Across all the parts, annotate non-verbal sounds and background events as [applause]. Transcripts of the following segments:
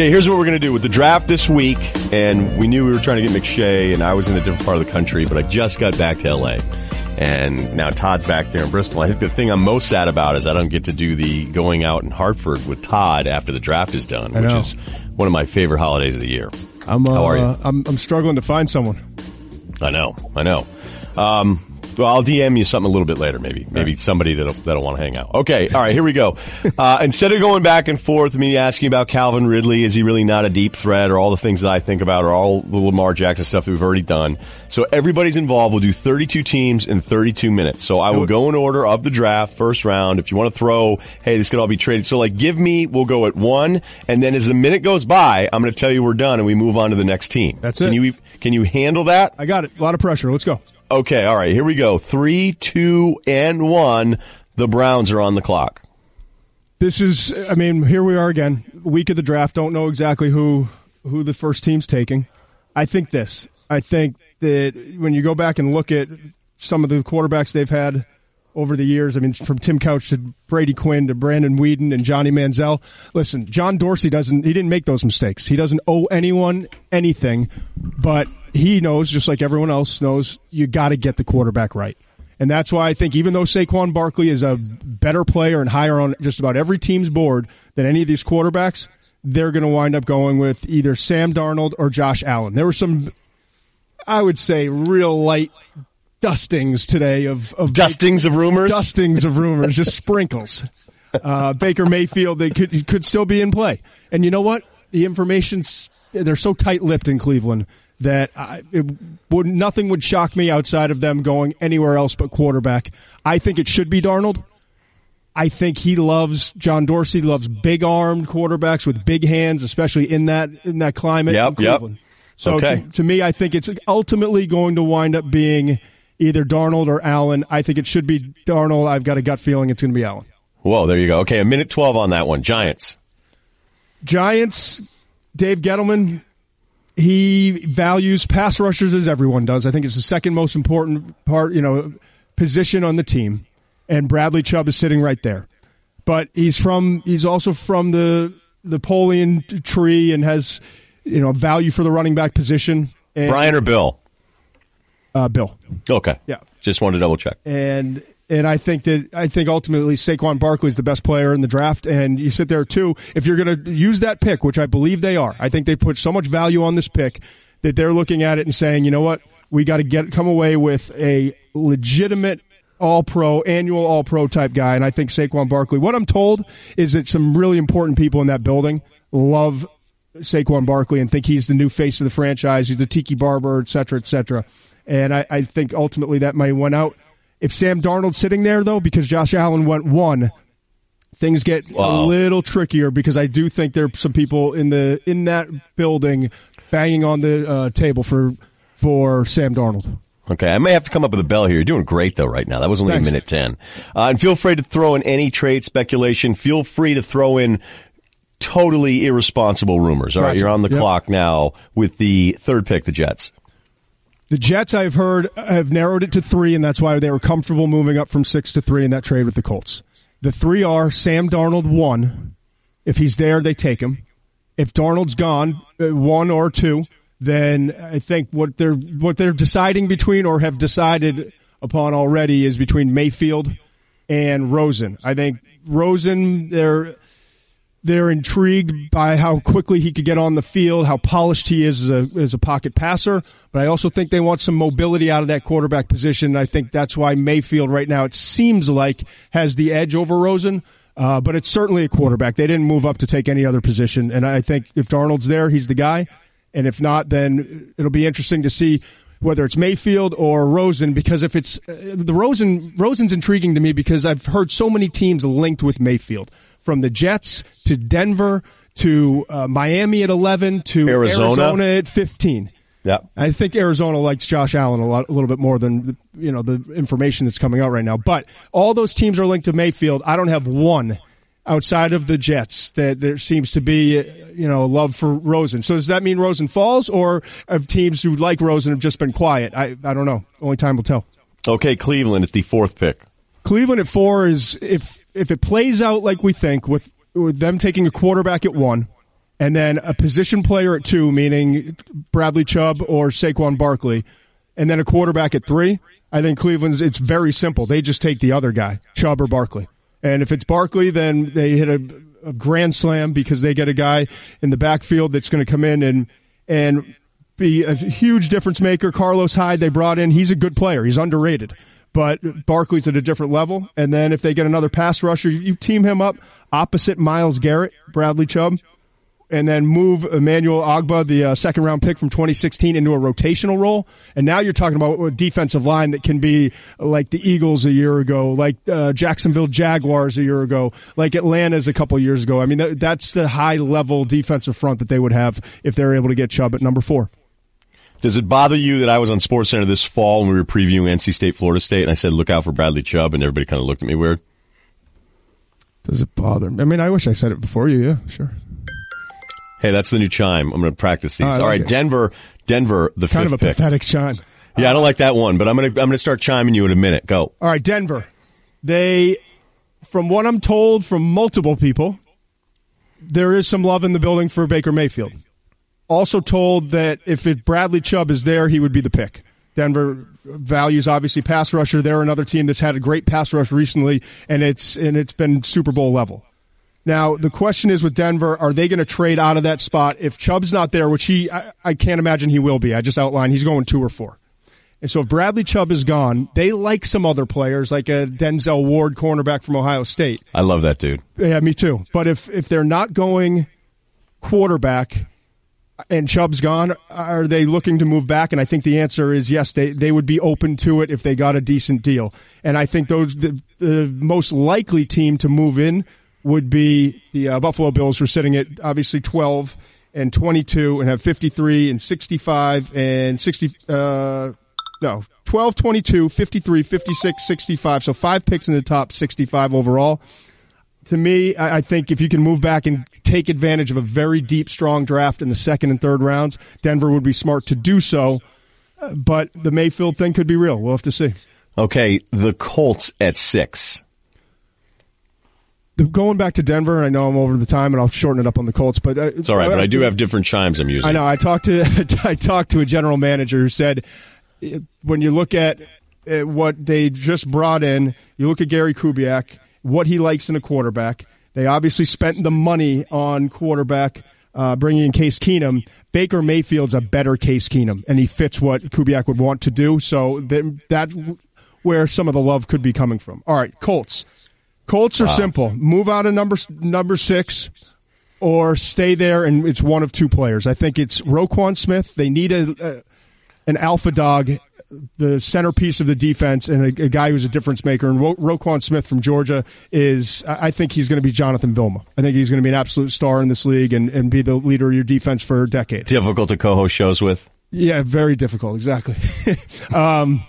Okay, here's what we're going to do with the draft this week. And we knew we were trying to get McShay, and I was in a different part of the country, but I just got back to LA. And now Todd's back there in Bristol. I think the thing I'm most sad about is I don't get to do the going out in Hartford with Todd after the draft is done, I which know. is one of my favorite holidays of the year. I'm, uh, How are you? I'm, I'm struggling to find someone. I know, I know. Um, well, I'll DM you something a little bit later, maybe, maybe somebody that'll that'll want to hang out. Okay, all right, here we go. Uh, instead of going back and forth, me asking about Calvin Ridley, is he really not a deep threat, or all the things that I think about, or all the Lamar Jackson stuff that we've already done. So everybody's involved. We'll do 32 teams in 32 minutes. So I will go in order of the draft, first round. If you want to throw, hey, this could all be traded. So like, give me, we'll go at one, and then as the minute goes by, I'm going to tell you we're done, and we move on to the next team. That's Can it. you can you handle that? I got it. A lot of pressure. Let's go. Okay, all right, here we go. Three, two, and one. The Browns are on the clock. This is, I mean, here we are again, week of the draft. Don't know exactly who who the first team's taking. I think this. I think that when you go back and look at some of the quarterbacks they've had over the years, I mean, from Tim Couch to Brady Quinn to Brandon Weeden and Johnny Manziel. Listen, John Dorsey doesn't. He didn't make those mistakes. He doesn't owe anyone anything, but he knows, just like everyone else knows, you got to get the quarterback right. And that's why I think even though Saquon Barkley is a better player and higher on just about every team's board than any of these quarterbacks, they're going to wind up going with either Sam Darnold or Josh Allen. There were some, I would say, real light dustings today of, of Dustings of rumors. dustings of rumors, just sprinkles. [laughs] Uh, Baker Mayfield, they could could still be in play. And you know what? The information's they're so tight-lipped in Cleveland that I, it would nothing would shock me outside of them going anywhere else but quarterback. I think it should be Darnold. I think he loves John Dorsey loves big-armed quarterbacks with big hands, especially in that in that climate Yep, in Cleveland. yep. So Okay. to, to me, I think it's ultimately going to wind up being either Darnold or Allen. I think it should be Darnold. I've got a gut feeling it's going to be Allen. Whoa, there you go. Okay, a minute 12 on that one. Giants. Giants, Dave Gettleman, he values pass rushers as everyone does. I think it's the second most important part, you know, position on the team. And Bradley Chubb is sitting right there. But he's from he's also from the the Napoleon tree and has you know value for the running back position. And, Brian or Bill? uh, Bill. Okay. Yeah. Just wanted to double check. and and I think that I think ultimately Saquon Barkley is the best player in the draft. And you sit there too. If you're going to use that pick, which I believe they are, I think they put so much value on this pick that they're looking at it and saying, you know what, we got to get come away with a legitimate. All pro, annual all pro type guy. And I think Saquon Barkley, what I'm told is that some really important people in that building love Saquon Barkley and think he's the new face of the franchise. He's the Tiki Barber, et cetera, et cetera. And I, I think ultimately that might win out. If Sam Darnold's sitting there though, because Josh Allen went one, things get a little trickier because I do think there are some people in the in that building banging on the uh, table for for Sam Darnold. Okay, I may have to come up with a bell here. You're doing great though right now. That was only Thanks. a minute 10. Uh, and feel free to throw in any trade speculation. Feel free to throw in totally irresponsible rumors. All right, Gotcha. you're on the Yep. clock now with the third pick, the Jets. The Jets, I've heard, have narrowed it to three, and that's why they were comfortable moving up from six to three in that trade with the Colts. The three are Sam Darnold, one. If he's there, they take him. If Darnold's gone, uh, one or two, then I think what they're what they're deciding between or have decided upon already is between Mayfield and Rosen. I think Rosen, they're they're intrigued by how quickly he could get on the field, how polished he is as a, as a pocket passer. But I also think they want some mobility out of that quarterback position. I think that's why Mayfield right now, it seems like, has the edge over Rosen. Uh, but it's certainly a quarterback. They didn't move up to take any other position. And I think if Darnold's there, he's the guy. And if not, then it'll be interesting to see whether it's Mayfield or Rosen. Because if it's uh, the Rosen, Rosen's intriguing to me because I've heard so many teams linked with Mayfield, from the Jets to Denver to uh, Miami at eleven to Arizona. at fifteen. Yeah. I think Arizona likes Josh Allen a lot, a little bit more than you know the information that's coming out right now. But all those teams are linked to Mayfield. I don't have one outside of the Jets that there seems to be you know love for Rosen. So does that mean Rosen falls, or have teams who like Rosen have just been quiet? I I don't know. Only time will tell. Okay, Cleveland at the fourth pick. Cleveland at four is if if it plays out like we think with with them taking a quarterback at one, and then a position player at two, meaning Bradley Chubb or Saquon Barkley, and then a quarterback at three, I think Cleveland's it's very simple. They just take the other guy, Chubb or Barkley. And if it's Barkley, then they hit a, a grand slam because they get a guy in the backfield that's going to come in and and be a huge difference maker. Carlos Hyde they brought in, he's a good player. He's underrated. But Barkley's at a different level. And then if they get another pass rusher, you team him up opposite Myles Garrett, Bradley Chubb and then move Emmanuel Ogbah, the uh, second round pick from 2016, into a rotational role. And now you're talking about a defensive line that can be like the Eagles a year ago, like uh, Jacksonville Jaguars a year ago, like Atlanta's a couple years ago. I mean, that, that's the high level defensive front that they would have if they're able to get Chubb at number four. Does it bother you that I was on SportsCenter this fall when we were previewing NC State, Florida State, and I said, look out for Bradley Chubb, and everybody kind of looked at me weird? Does it bother me? I mean, I wish I said it before you. Yeah, sure. Hey, that's the new chime. I'm going to practice these. Oh, All right, Denver, Denver, the kind fifth of a pick. pathetic chime. Yeah, I don't like that one, but I'm going to I'm going to start chiming you in a minute. Go. All right, Denver. They, from what I'm told from multiple people, there is some love in the building for Baker Mayfield. Also told that if it, Bradley Chubb is there, he would be the pick. Denver values obviously pass rusher. They're another team that's had a great pass rush recently, and it's and it's been Super Bowl level. Now, the question is with Denver, are they going to trade out of that spot if Chubb's not there, which he, I, I, can't imagine he will be. I just outlined he's going two or four. And so if Bradley Chubb is gone, they like some other players, like a Denzel Ward cornerback from Ohio State. I love that dude. Yeah, me too. But if, if they're not going quarterback and Chubb's gone, are they looking to move back? And I think the answer is yes, they, they would be open to it if they got a decent deal. And I think those, the, the most likely team to move in would be the uh, Buffalo Bills, who are sitting at obviously 12 and 22 and have 53 and 65 and 60, uh, no, 12, 22, 53, 56, 65. So five picks in the top 65 overall. To me, I, I think if you can move back and take advantage of a very deep, strong draft in the second and third rounds, Denver would be smart to do so. Uh, but the Mayfield thing could be real. We'll have to see. Okay, the Colts at six going back to Denver, I know I'm over the time, and I'll shorten it up on the Colts. But uh, it's all right. but I do have different chimes I'm using. I know. I talked to [laughs] I talked to a general manager who said when you look at what they just brought in, you look at Gary Kubiak, what he likes in a quarterback. They obviously spent the money on quarterback, uh, bringing in Case Keenum. Baker Mayfield's a better Case Keenum, and he fits what Kubiak would want to do. So that, that where some of the love could be coming from. All right, Colts. Colts are wow. simple. Move out of number number six or stay there, and it's one of two players. I think it's Roquan Smith. They need a, a an alpha dog, the centerpiece of the defense, and a, a guy who's a difference maker. And Ro- Roquan Smith from Georgia is, I think he's going to be Jonathan Vilma. I think he's going to be an absolute star in this league and, and be the leader of your defense for a decade. Difficult to co-host shows with. Yeah, very difficult. Exactly. [laughs] um,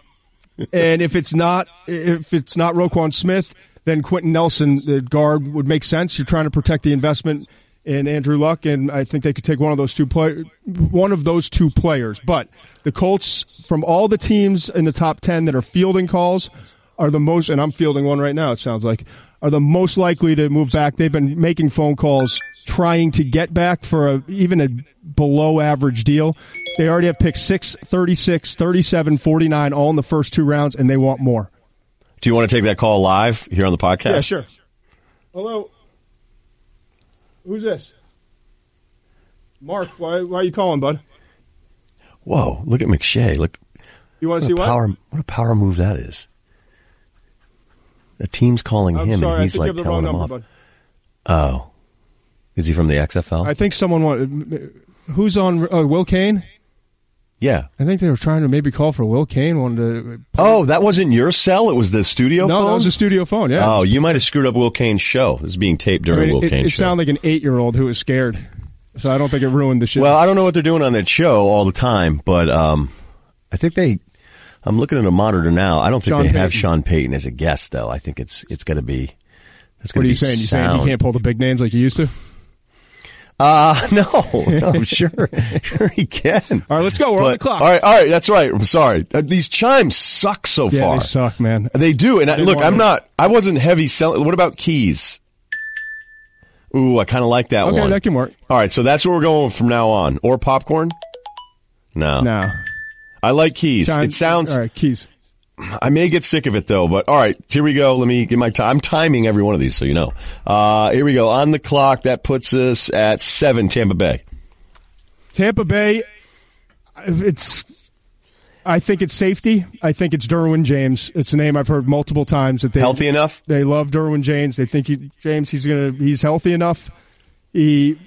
and if it's not, if it's not Roquan Smith then Quenton Nelson, the guard, would make sense. You're trying to protect the investment in Andrew Luck, and I think they could take one of those two play, one of those two players. But the Colts, from all the teams in the top ten that are fielding calls, are the most, and I'm fielding one right now. It sounds like are the most likely to move back. They've been making phone calls trying to get back for a, even a below average deal. They already have picked 6, 36, 37, 49, all in the first two rounds, and they want more. Do you want to take that call live here on the podcast? Yeah, sure. Hello. Who's this? Mark, why, why are you calling, bud? Whoa, look at McShay. Look. You want to see what? Power, what a power move that is. A team's calling I'm him sorry, and he's like telling him number, off. Oh. Is he from the XFL? I think someone wanted. Who's on? Uh, Will Cain? Yeah. I think they were trying to maybe call for Will Cain. Wanted to. Oh, that wasn't your cell. It was the studio no, phone. That was a studio phone. Yeah. Oh, you might have screwed up Will Cain's show. Is being taped during I mean, Will it, Cain's it show. It sounded like an eight-year-old who was scared. So I don't think it ruined the show. Well, I don't know what they're doing on that show all the time, but um, I think they. I'm looking at a monitor now. I don't think Sean they Payton. have Sean Payton as a guest, though. I think it's it's going to be. It's what are you saying? You saying you can't pull the big names like you used to? Uh, [laughs] no, no, sure, [laughs] sure he can. All right, let's go. We're but, on the clock. All right, all right, that's right. I'm sorry. Uh, these chimes suck so yeah, far. they suck, man. They do. And I, look, I'm not, I wasn't heavy selling. What about keys? Ooh, I kind of like that Okay, one. that can work. All right, so that's where we're going from now on. Or popcorn? No. No. I like keys. It sounds. All right, keys. I may get sick of it though, but all right, here we go. Let me get my time. I'm timing every one of these, so you know. Uh, here we go. On the clock, that puts us at seven. Tampa Bay. Tampa Bay, it's. I think it's safety. I think it's Derwin James. It's a name I've heard multiple times that they Healthy enough? They love Derwin James. They think he, James he's gonna he's healthy enough. He,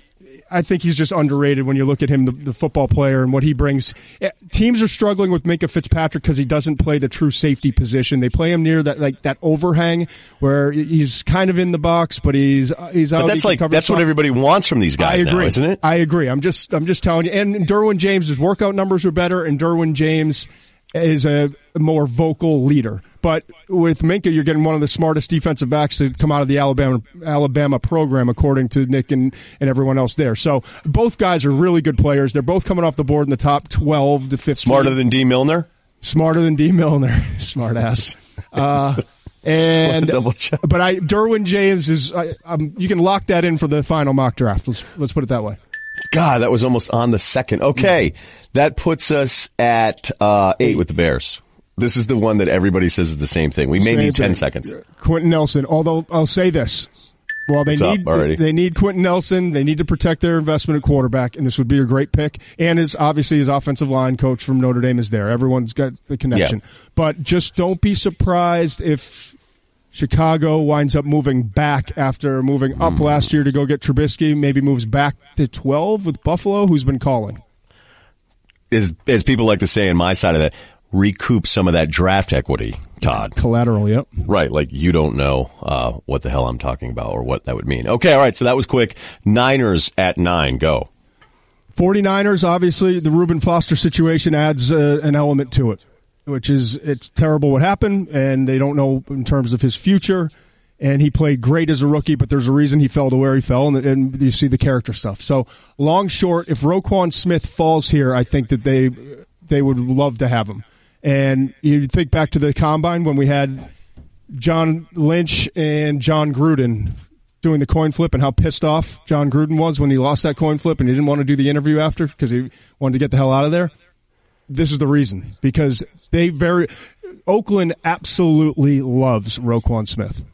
I think he's just underrated when you look at him, the, the football player and what he brings. Eh, Teams are struggling with Minkah Fitzpatrick because he doesn't play the true safety position. They play him near that like that overhang where he's kind of in the box, but he's he's out. But that's like that's what everybody wants from these guys I agree, now, isn't it? I agree. I'm just I'm just telling you. And Derwin James's workout numbers are better, and Derwin James is a more vocal leader. But with Minkah, you're getting one of the smartest defensive backs to come out of the Alabama Alabama program, according to Nick and, and everyone else there. So both guys are really good players. They're both coming off the board in the top 12 to 15. Smarter than Dee Milliner. smarter than Dee Milliner, [laughs] smart ass. Uh, [laughs] and Double check. but I Derwin James is I, you can lock that in for the final mock draft. Let's let's put it that way. God, that was almost on the second. Okay, that puts us at uh, eight with the Bears. This is the one that everybody says is the same thing. We may Same need ten thing. seconds. Quenton Nelson. Although I'll say this, well, they What's need already? they need Quenton Nelson. They need to protect their investment at quarterback, and this would be a great pick. And his obviously his offensive line coach from Notre Dame is there. Everyone's got the connection, but just don't be surprised if. Chicago winds up moving back after moving up hmm. last year to go get Trubisky. Maybe moves back to twelve with Buffalo, who's been calling. As as people like to say in my side of that, recoup some of that draft equity, Todd. Collateral, yep. Right, like you don't know uh, what the hell I'm talking about or what that would mean. Okay, all right, so that was quick. Niners at nine, go. 49ers, obviously, the Reuben Foster situation adds uh, an element to it, which is it's terrible what happened, and they don't know in terms of his future. And he played great as a rookie, but there's a reason he fell to where he fell, and, and you see the character stuff. So, long short, if Roquan Smith falls here, I think that they they would love to have him. And you think back to the combine when we had John Lynch and Jon Gruden doing the coin flip and how pissed off Jon Gruden was when he lost that coin flip and he didn't want to do the interview after because he wanted to get the hell out of there. This is the reason because they very Oakland absolutely loves Roquan Smith,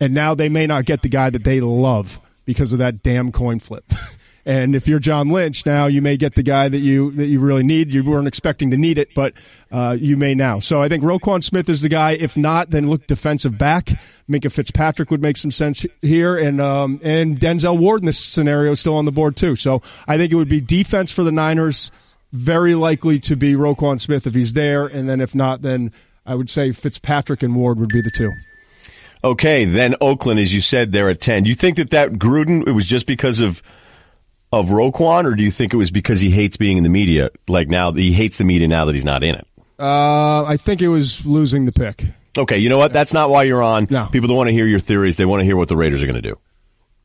and now they may not get the guy that they love because of that damn coin flip. [laughs] And if you're John Lynch now, you may get the guy that you that you really need. You weren't expecting to need it, but uh, you may now. So I think Roquan Smith is the guy. If not, then look defensive back. Minkah Fitzpatrick would make some sense here, and um, and Denzel Ward in this scenario is still on the board too. So I think it would be defense for the Niners. Very likely to be Roquan Smith if he's there, and then if not, then I would say Fitzpatrick and Ward would be the two. Okay, then Oakland, as you said, they're at ten. You think that that Gruden it was just because of of Roquan, or do you think it was because he hates being in the media? Like now, he hates the media now that he's not in it. Uh, I think it was losing the pick. Okay, you know what? That's not why you're on. No. People don't want to hear your theories. They want to hear what the Raiders are going to do.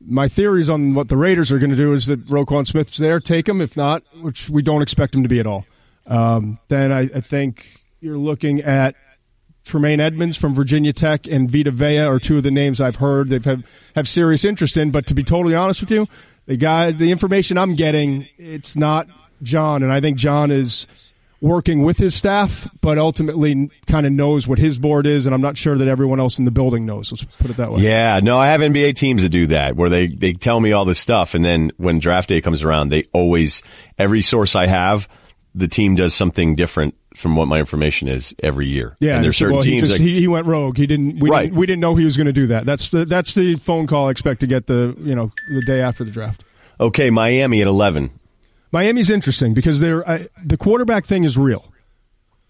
my theories on what the Raiders are going to do is that Roquan Smith's there, take him. If not, which we don't expect him to be at all, um, then I, I think you're looking at Tremaine Edmunds from Virginia Tech and Vita Vea are two of the names I've heard they've have, have serious interest in. But to be totally honest with you, the guy, the information I'm getting, it's not John, and I think John is working with his staff, but ultimately kind of knows what his board is, and I'm not sure that everyone else in the building knows. Let's put it that way. Yeah, no, I have NBA teams that do that where they, they tell me all this stuff and then when draft day comes around, they always, every source I have, the team does something different from what my information is every year. Yeah, and there's certain well, he, teams just, that, he, he went rogue. He didn't. We, Right. didn't, we didn't know he was going to do that. That's the that's the phone call I expect to get the you know the day after the draft. okay, Miami at 11. Miami's interesting because they're I, the quarterback thing is real.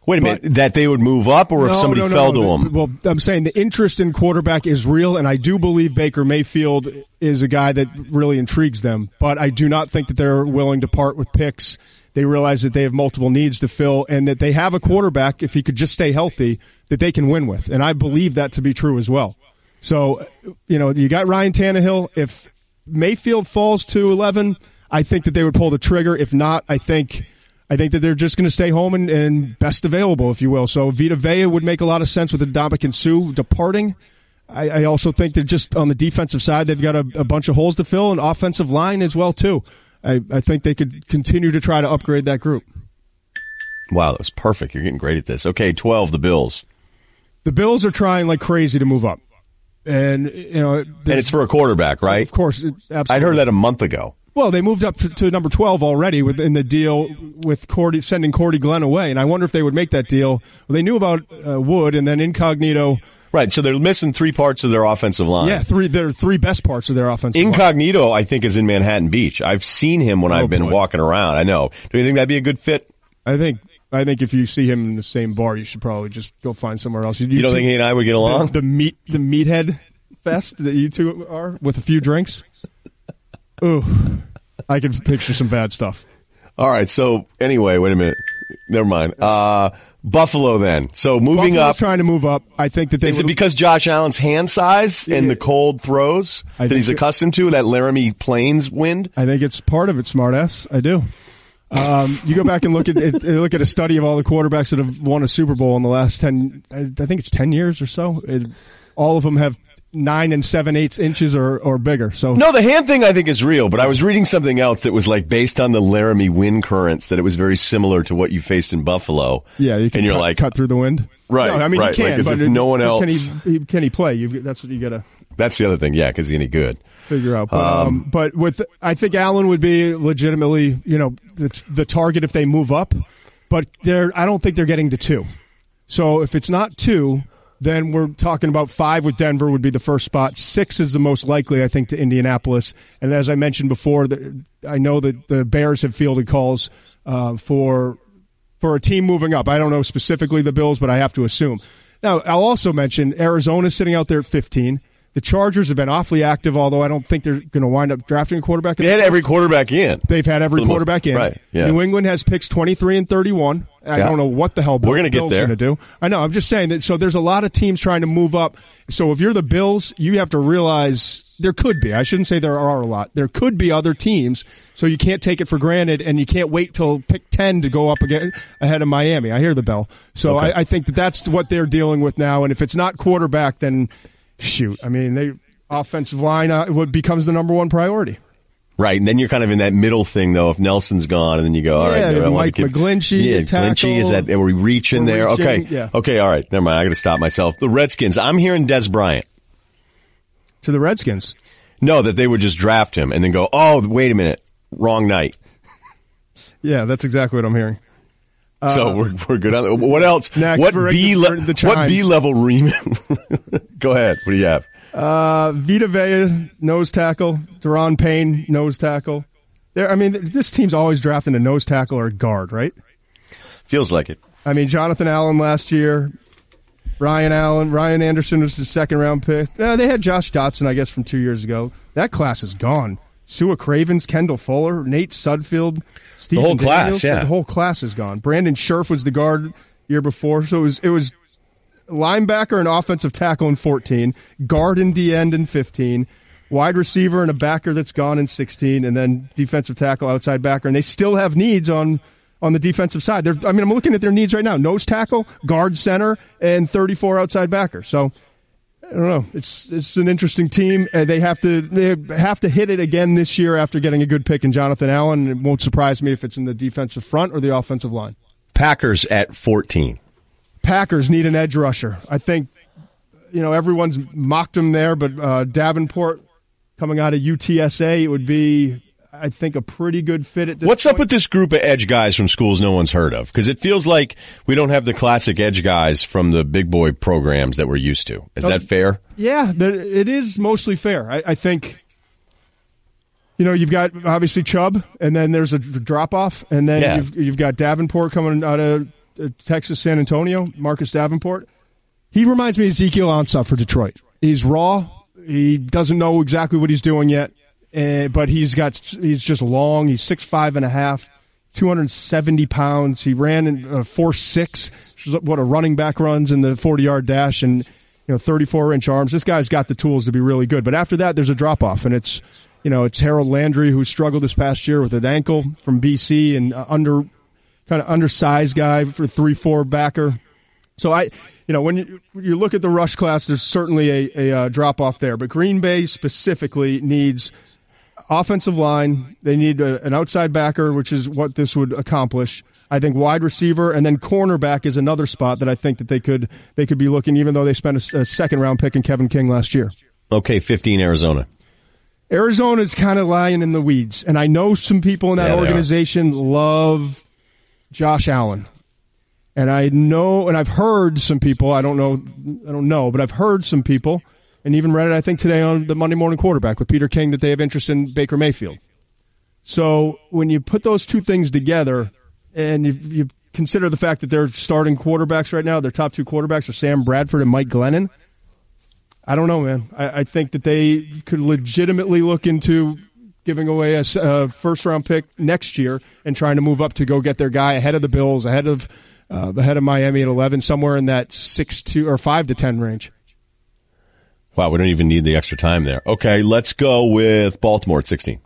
Wait a But- minute, that they would move up or if somebody no, no, fell no. to them? Well, I'm saying the interest in quarterback is real, and I do believe Baker Mayfield is a guy that really intrigues them. But I do not think that they're willing to part with picks. They realize that they have multiple needs to fill, and that they have a quarterback, if he could just stay healthy, that they can win with. And I believe that to be true as well. So, you know, you got Ryan Tannehill. If Mayfield falls to 11, I think that they would pull the trigger. If not, I think I think that they're just going to stay home and, and best available, if you will. So Vita Vea would make a lot of sense with Adama Sue departing. I, I also think that just on the defensive side, they've got a, a bunch of holes to fill, and offensive line as well too. I, I think they could continue to try to upgrade that group. Wow, that was perfect. You're getting great at this. Okay, 12, the Bills. The Bills are trying like crazy to move up. And, you know, and it's for a quarterback, right? Of course. It, I'd heard that a month ago. Well, they moved up to, to number 12 already within the deal with Cordy, sending Cordy Glenn away. And I wonder if they would make that deal. Well, they knew about uh, Wood and then Incognito. Right, so they're missing three parts of their offensive line. Yeah, three. They're three best parts of their offensive Incognito, line. I think, is in Manhattan Beach. I've seen him when oh, I've been boy. walking around. I know. Do you think that'd be a good fit? I think I think if you see him in the same bar, you should probably just go find somewhere else. You, you, you don't two, think he and I would get along? The, the meat, the meathead fest that you two are with a few drinks. Ooh, I can picture some bad stuff. All right. So anyway, wait a minute. Never mind. Uh, Buffalo then. So moving Buffalo's up, trying to move up. I think that they is it because Josh Allen's hand size and the cold throws I that he's accustomed to that Laramie Plains wind? I think it's part of it. Smartass, I do. Um, you go back and look at [laughs] look at a study of all the quarterbacks that have won a Super Bowl in the last ten. I think it's ten years or so. It, all of them have nine and seven eighths inches or, or bigger. So no, the hand thing I think is real, but I was reading something else that was like based on the Laramie wind currents that it was very similar to what you faced in Buffalo. Yeah, you can and you're cut, like cut through the wind. Right. No, I mean, right, he can, like but if no one else can he, can he play? You've, that's what you got to. That's the other thing, yeah, because he's any good. Figure out, but, um, um, but with I think Allen would be legitimately, you know, the, the target if they move up, but they're I don't think they're getting to two. So if it's not two, then we're talking about five with Denver would be the first spot. Six is the most likely, I think, to Indianapolis. And as I mentioned before, the, I know that the Bears have fielded calls uh, for for a team moving up. I don't know specifically the Bills, but I have to assume. Now, I'll also mention Arizona sitting out there at 15. The Chargers have been awfully active, although I don't think they're going to wind up drafting a quarterback. They had every quarterback in. They've had every quarterback most, in. Right. Yeah. New England has picks 23 and 31. I yeah. don't know what the hell Bill, we're going to get there. Going to do. I know. I'm just saying that. So there's a lot of teams trying to move up. So if you're the Bills, you have to realize there could be. I shouldn't say there are a lot. There could be other teams. So you can't take it for granted, and you can't wait till pick 10 to go up again ahead of Miami. I hear the bell. So okay. I, I think that that's what they're dealing with now. And if it's not quarterback, then shoot. I mean, they offensive line uh, what becomes the number one priority. Right, and then you're kind of in that middle thing though. If Nelson's gone, and then you go, all yeah, right, I Mike keep, McGlinchey, yeah, McGlinchey is that are we reaching there? Reaching, okay, yeah. okay, all right, never mind. I got to stop myself. The Redskins. I'm hearing Dez Bryant to the Redskins. No, that they would just draft him and then go, oh, wait a minute, wrong night. yeah, that's exactly what I'm hearing. Uh, so we're we're good on that. What else? What B le- what B level Riemann? [laughs] go ahead. What do you have? Uh, Vita Vea, nose tackle. Daron Payne, nose tackle. There, I mean, this team's always drafting a nose tackle or a guard, right? Feels like it. I mean, Jonathan Allen last year, Ryan Allen, Ryan Anderson was the second round pick. Uh, they had Josh Doctson, I guess, from two years ago. That class is gone. Sua Cravens, Kendall Fuller, Nate Sudfeld, Stephen the whole Daniels, class, yeah, the whole class is gone. Brandon Scherff was the guard year before, so it was it was linebacker and offensive tackle in 14, guard and D end in 15, wide receiver and a backer that's gone in 16, and then defensive tackle, outside backer. And they still have needs on on the defensive side. They're, I mean, I'm looking at their needs right now: nose tackle, guard, center, and 34 outside backer. So. I don't know. It's it's an interesting team. Uh, they have to they have to hit it again this year after getting a good pick in Jonathan Allen. It won't surprise me if it's in the defensive front or the offensive line. Packers at 14. Packers need an edge rusher. I think, you know, everyone's mocked him there, but uh, Davenport coming out of UTSA, it would be, I think, a pretty good fit at this What's point. up with this group of edge guys from schools no one's heard of? Because it feels like we don't have the classic edge guys from the big boy programs that we're used to. Is that fair? Yeah, it is mostly fair. I, I think you know, you've got obviously Chubb, and then there's a drop off, and then yeah. you've, you've got Davenport coming out of uh, Texas San Antonio, Marcus Davenport. He reminds me of Ezekiel Ansah for Detroit. He's raw. He doesn't know exactly what he's doing yet, uh, but he's got he's just long. He's six five and a half, two hundred seventy pounds. He ran in uh, four six, which is what a running back runs in the forty yard dash, and you know thirty four inch arms. This guy's got the tools to be really good. But after that, there's a drop off, and it's you know it's Harold Landry who struggled this past year with an ankle from BC and uh, under kind of undersized guy for three four backer. So I, you know, when you, you look at the rush class, there's certainly a, a uh, drop off there. But Green Bay specifically needs offensive line. They need a, an outside backer, which is what this would accomplish. I think wide receiver and then cornerback is another spot that I think that they could they could be looking, even though they spent a, a second round pick in Kevin King last year. Okay, 15 Arizona. Arizona's kind of lying in the weeds, and I know some people in that Yeah, organization love Josh Allen. And I know, and I've heard some people. I don't know, I don't know, but I've heard some people, and even read it. I think today on the Monday Morning Quarterback with Peter King that they have interest in Baker Mayfield. So when you put those two things together, and you, you consider the fact that their starting quarterbacks right now, their top two quarterbacks are Sam Bradford and Mike Glennon. I don't know, man. I, I think that they could legitimately look into giving away a first round pick next year and trying to move up to go get their guy ahead of the Bills, ahead of uh, ahead of Miami at eleven, somewhere in that six to or five to ten range. Wow, we don't even need the extra time there. Okay, let's go with Baltimore at 16.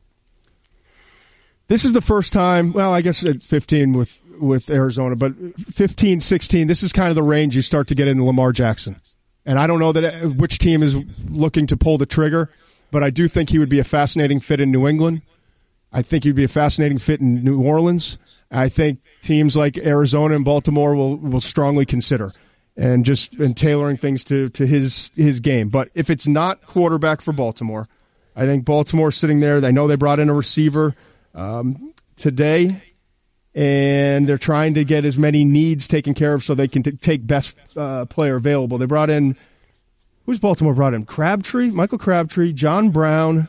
This is the first time, well, I guess at 15 with, with Arizona, but 15, 16, this is kind of the range you start to get into Lamar Jackson. And I don't know that uh, which team is looking to pull the trigger, but I do think he would be a fascinating fit in New England. I think he'd be a fascinating fit in New Orleans. I think teams like Arizona and Baltimore will, will strongly consider and just and tailoring things to, to his his game. But if it's not quarterback for Baltimore, I think Baltimore sitting there. They know they brought in a receiver um, today, and they're trying to get as many needs taken care of so they can t- take best uh, player available. They brought in who's Baltimore brought in Crabtree, Michael Crabtree, John Brown,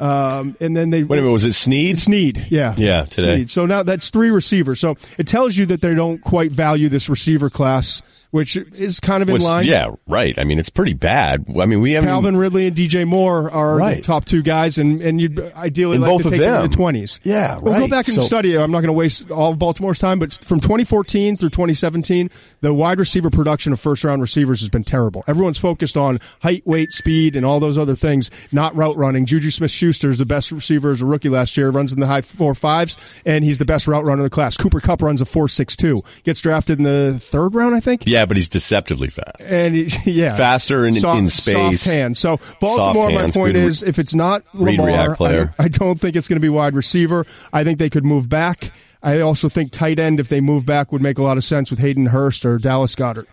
um, and then they Wait a minute, was it Snead? Snead, yeah, Yeah, today. Snead. So now that's three receivers. So it tells you that they don't quite value this receiver class, which is kind of in Was- line. yeah, right. I mean, it's pretty bad. I mean, we haven't. Calvin Ridley and DJ Moore are the top two guys, and, and you'd ideally And like both to of take them in the twenties. Yeah, right. Well, go back and So- study. it. I'm not going to waste all of Baltimore's time, but from 2014 through 2017, the wide receiver production of first round receivers has been terrible. Everyone's focused on height, weight, speed, and all those other things, not route running. Juju Smith Schuster is the best receiver as a rookie last year, runs in the high four fives, and he's the best route runner in the class. Cooper Kupp runs a four six two. Gets drafted in the third round, I think. Yeah, but he's deceptively fast. And he- [laughs] yeah, Faster in- soft, in space. Soft hand. So Baltimore, Soft my point re- is, if it's not Lamar, player. I, [laughs] I don't think it's going to be wide receiver. I think they could move back. I also think tight end, if they move back, would make a lot of sense with Hayden Hurst or Dallas Goedert.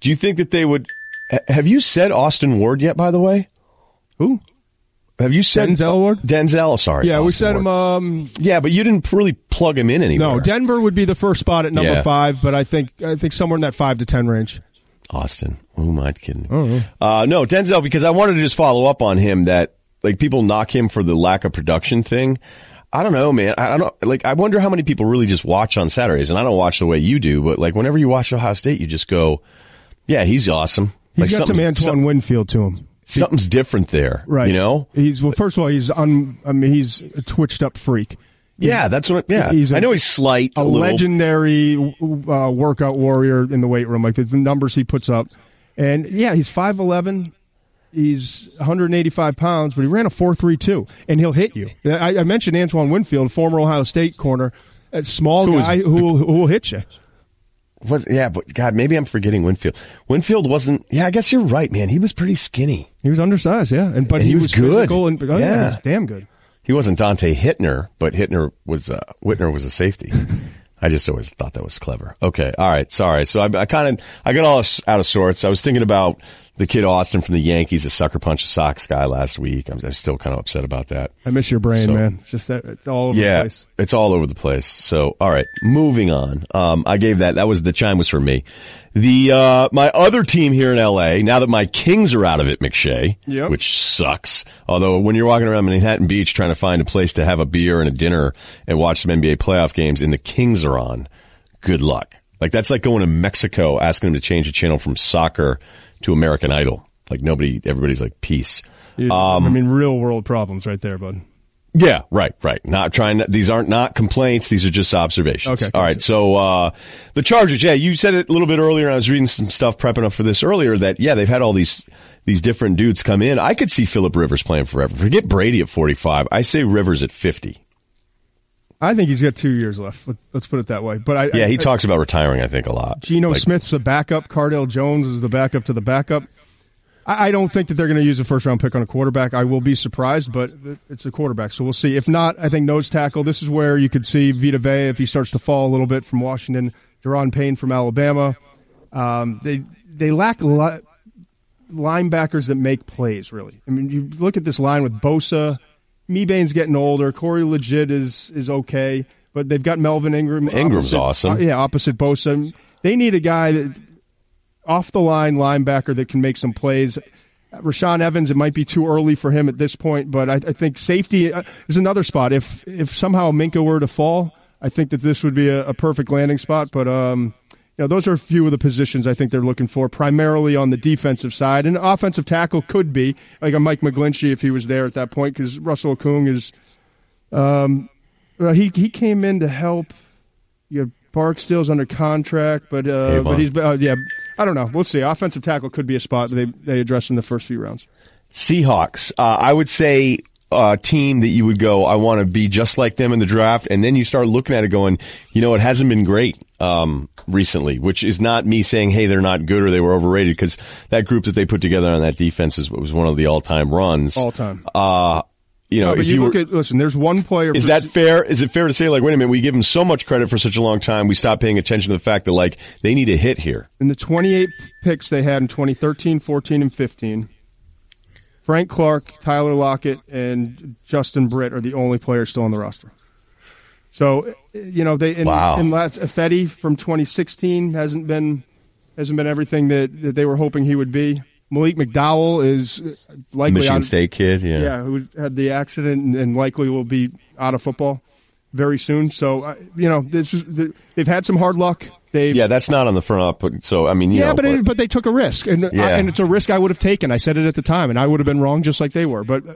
Do you think that they would? Have you said Austin Ward yet? By the way, Who? Have you said Denzel Ward? Denzel, sorry. Yeah, we Austin said him. Um, yeah, but you didn't really plug him in anywhere. no, Denver would be the first spot at number Yeah. five, but I think I think somewhere in that five to ten range. Austin. Who am I kidding? Uh, no, Denzel, because I wanted to just follow up on him that, like, people knock him for the lack of production thing. I don't know, man. I I don't, like, I wonder how many people really just watch on Saturdays, and I don't watch the way you do, but, like, whenever you watch Ohio State, you just go, yeah, he's awesome. He's like, got some Antoine Winfield to him. Something's different there. Right. You know? He's well. First of all, he's un. I mean, he's a twitched up freak. Yeah, that's what, yeah. He's a- I know he's slight. a A, legendary uh, workout warrior in the weight room, like the numbers he puts up. And yeah, he's five eleven. He's 185 pounds, but he ran a 4.32, and he'll hit you. I, I mentioned Antoine Winfield, former Ohio State corner, a small Who was- guy who will, who will hit you. Was, yeah, but God, maybe I'm forgetting Winfield. Winfield wasn't, yeah, I guess you're right, man. He was pretty skinny. He was undersized, yeah, and but And he, he was good. physical and oh, yeah. Yeah. he was damn good. He wasn't Dante Hittner, but Hittner was uh, Whitner was a safety. [laughs] I just always thought that was clever. Okay, all right, sorry. So I, I kind of I got all out of sorts. I was thinking about the kid Austin from the Yankees, a sucker punch a Sox guy last week. I'm, I'm still kind of upset about that. I miss your brain, So- man. It's just that it's all over the Yeah, place. it's all over the place. So, all right, moving on. Um, I gave that. That was the chime was for me. The uh, my other team here in L.A. Now that my Kings are out of it, McShay, Yep. which sucks. Although when you're walking around Manhattan Beach trying to find a place to have a beer and a dinner and watch some NBA playoff games, and the Kings are on, good luck. Like that's like going to Mexico asking them to change the channel from soccer to American Idol. Like nobody, everybody's like peace. You- Um, I mean, real world problems right there, bud. Yeah, right, right. Not trying to, these aren't not complaints. These are just observations. Okay, All right. So, uh, the Chargers, yeah, you said it a little bit earlier. I was reading some stuff prepping up for this earlier that, yeah, they've had all these, these different dudes come in. I could see Philip Rivers playing forever. Forget Brady at 45. I say Rivers at 50. I think he's got two years left. Let's put it that way. But I, yeah, I, he talks about retiring. I think a lot. Geno like, Smith's the backup. Cardale Jones is the backup to the backup. I, I don't think that they're going to use a first round pick on a quarterback. I will be surprised, but it's a quarterback, so we'll see. If not, I think nose tackle. This is where you could see Vita Vea if he starts to fall a little bit from Washington. Daron Payne from Alabama. Um, they they lack li- linebackers that make plays. Really, I mean, you look at this line with Bosa. Mebane's getting older. Corey Liuget is is okay, but they've got Melvin Ingram. Ingram's opposite, awesome. Uh, yeah, opposite Bosa. They need a guy that off the line linebacker that can make some plays. Rashaan Evans, it might be too early for him at this point, but I, I think safety uh, is another spot. If if somehow Minkah were to fall, I think that this would be a, a perfect landing spot. But um, you know, those are a few of the positions I think they're looking for, primarily on the defensive side. And offensive tackle could be like a Mike McGlinchey if he was there at that point, because Russell Okung is. Um, he he came in to help. You know, Barksdale's under contract, but uh, but he's uh, yeah. I don't know. We'll see. Offensive tackle could be a spot they they address in the first few rounds. Seahawks. Uh, I would say uh, team that you would go, I want to be just like them in the draft, and then you start looking at it going, you know, it hasn't been great um, recently, which is not me saying, hey, they're not good or they were overrated, because that group that they put together on that defense is, was one of the all-time runs. All-time. Uh, you know, no, if you, you look were, at listen, there's one player. is that fair? Is it fair to say, like, wait a minute, we give them so much credit for such a long time, we stop paying attention to the fact that, like, they need a hit here? In the 28 picks they had in 2013, 14, and 15, Frank Clark, Tyler Lockett, and Justin Britt are the only players still on the roster. So, you know, they and, wow. and Ifedi from 2016 hasn't been hasn't been everything that, that they were hoping he would be. Malik McDowell is likely Michigan out, State kid, yeah, yeah, who had the accident and, and likely will be out of football very soon. So, you know, this is, they've had some hard luck. They yeah, that's not on the front up. But so I mean, yeah, know, but, it, but they took a risk, and Yeah. I, and it's a risk I would have taken. I said it at the time, and I would have been wrong just like they were. But uh,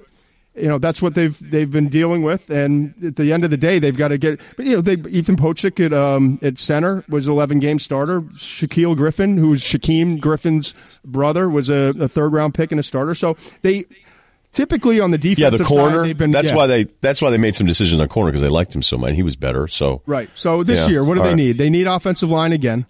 you know, that's what they've they've been dealing with, and at the end of the day, they've got to get. But you know, they Ethan Pocic at um at center was an 11 game starter. Shaquill Griffin, who's Shaquem Griffin's brother, was a, a third round pick and a starter. So they typically on the yeah, defensive the corner. Side, they've been, that's yeah. why they that's why they made some decisions on corner because they liked him so much. He was better. So Right. So this Yeah. year, what do All they right. need? They need offensive line again.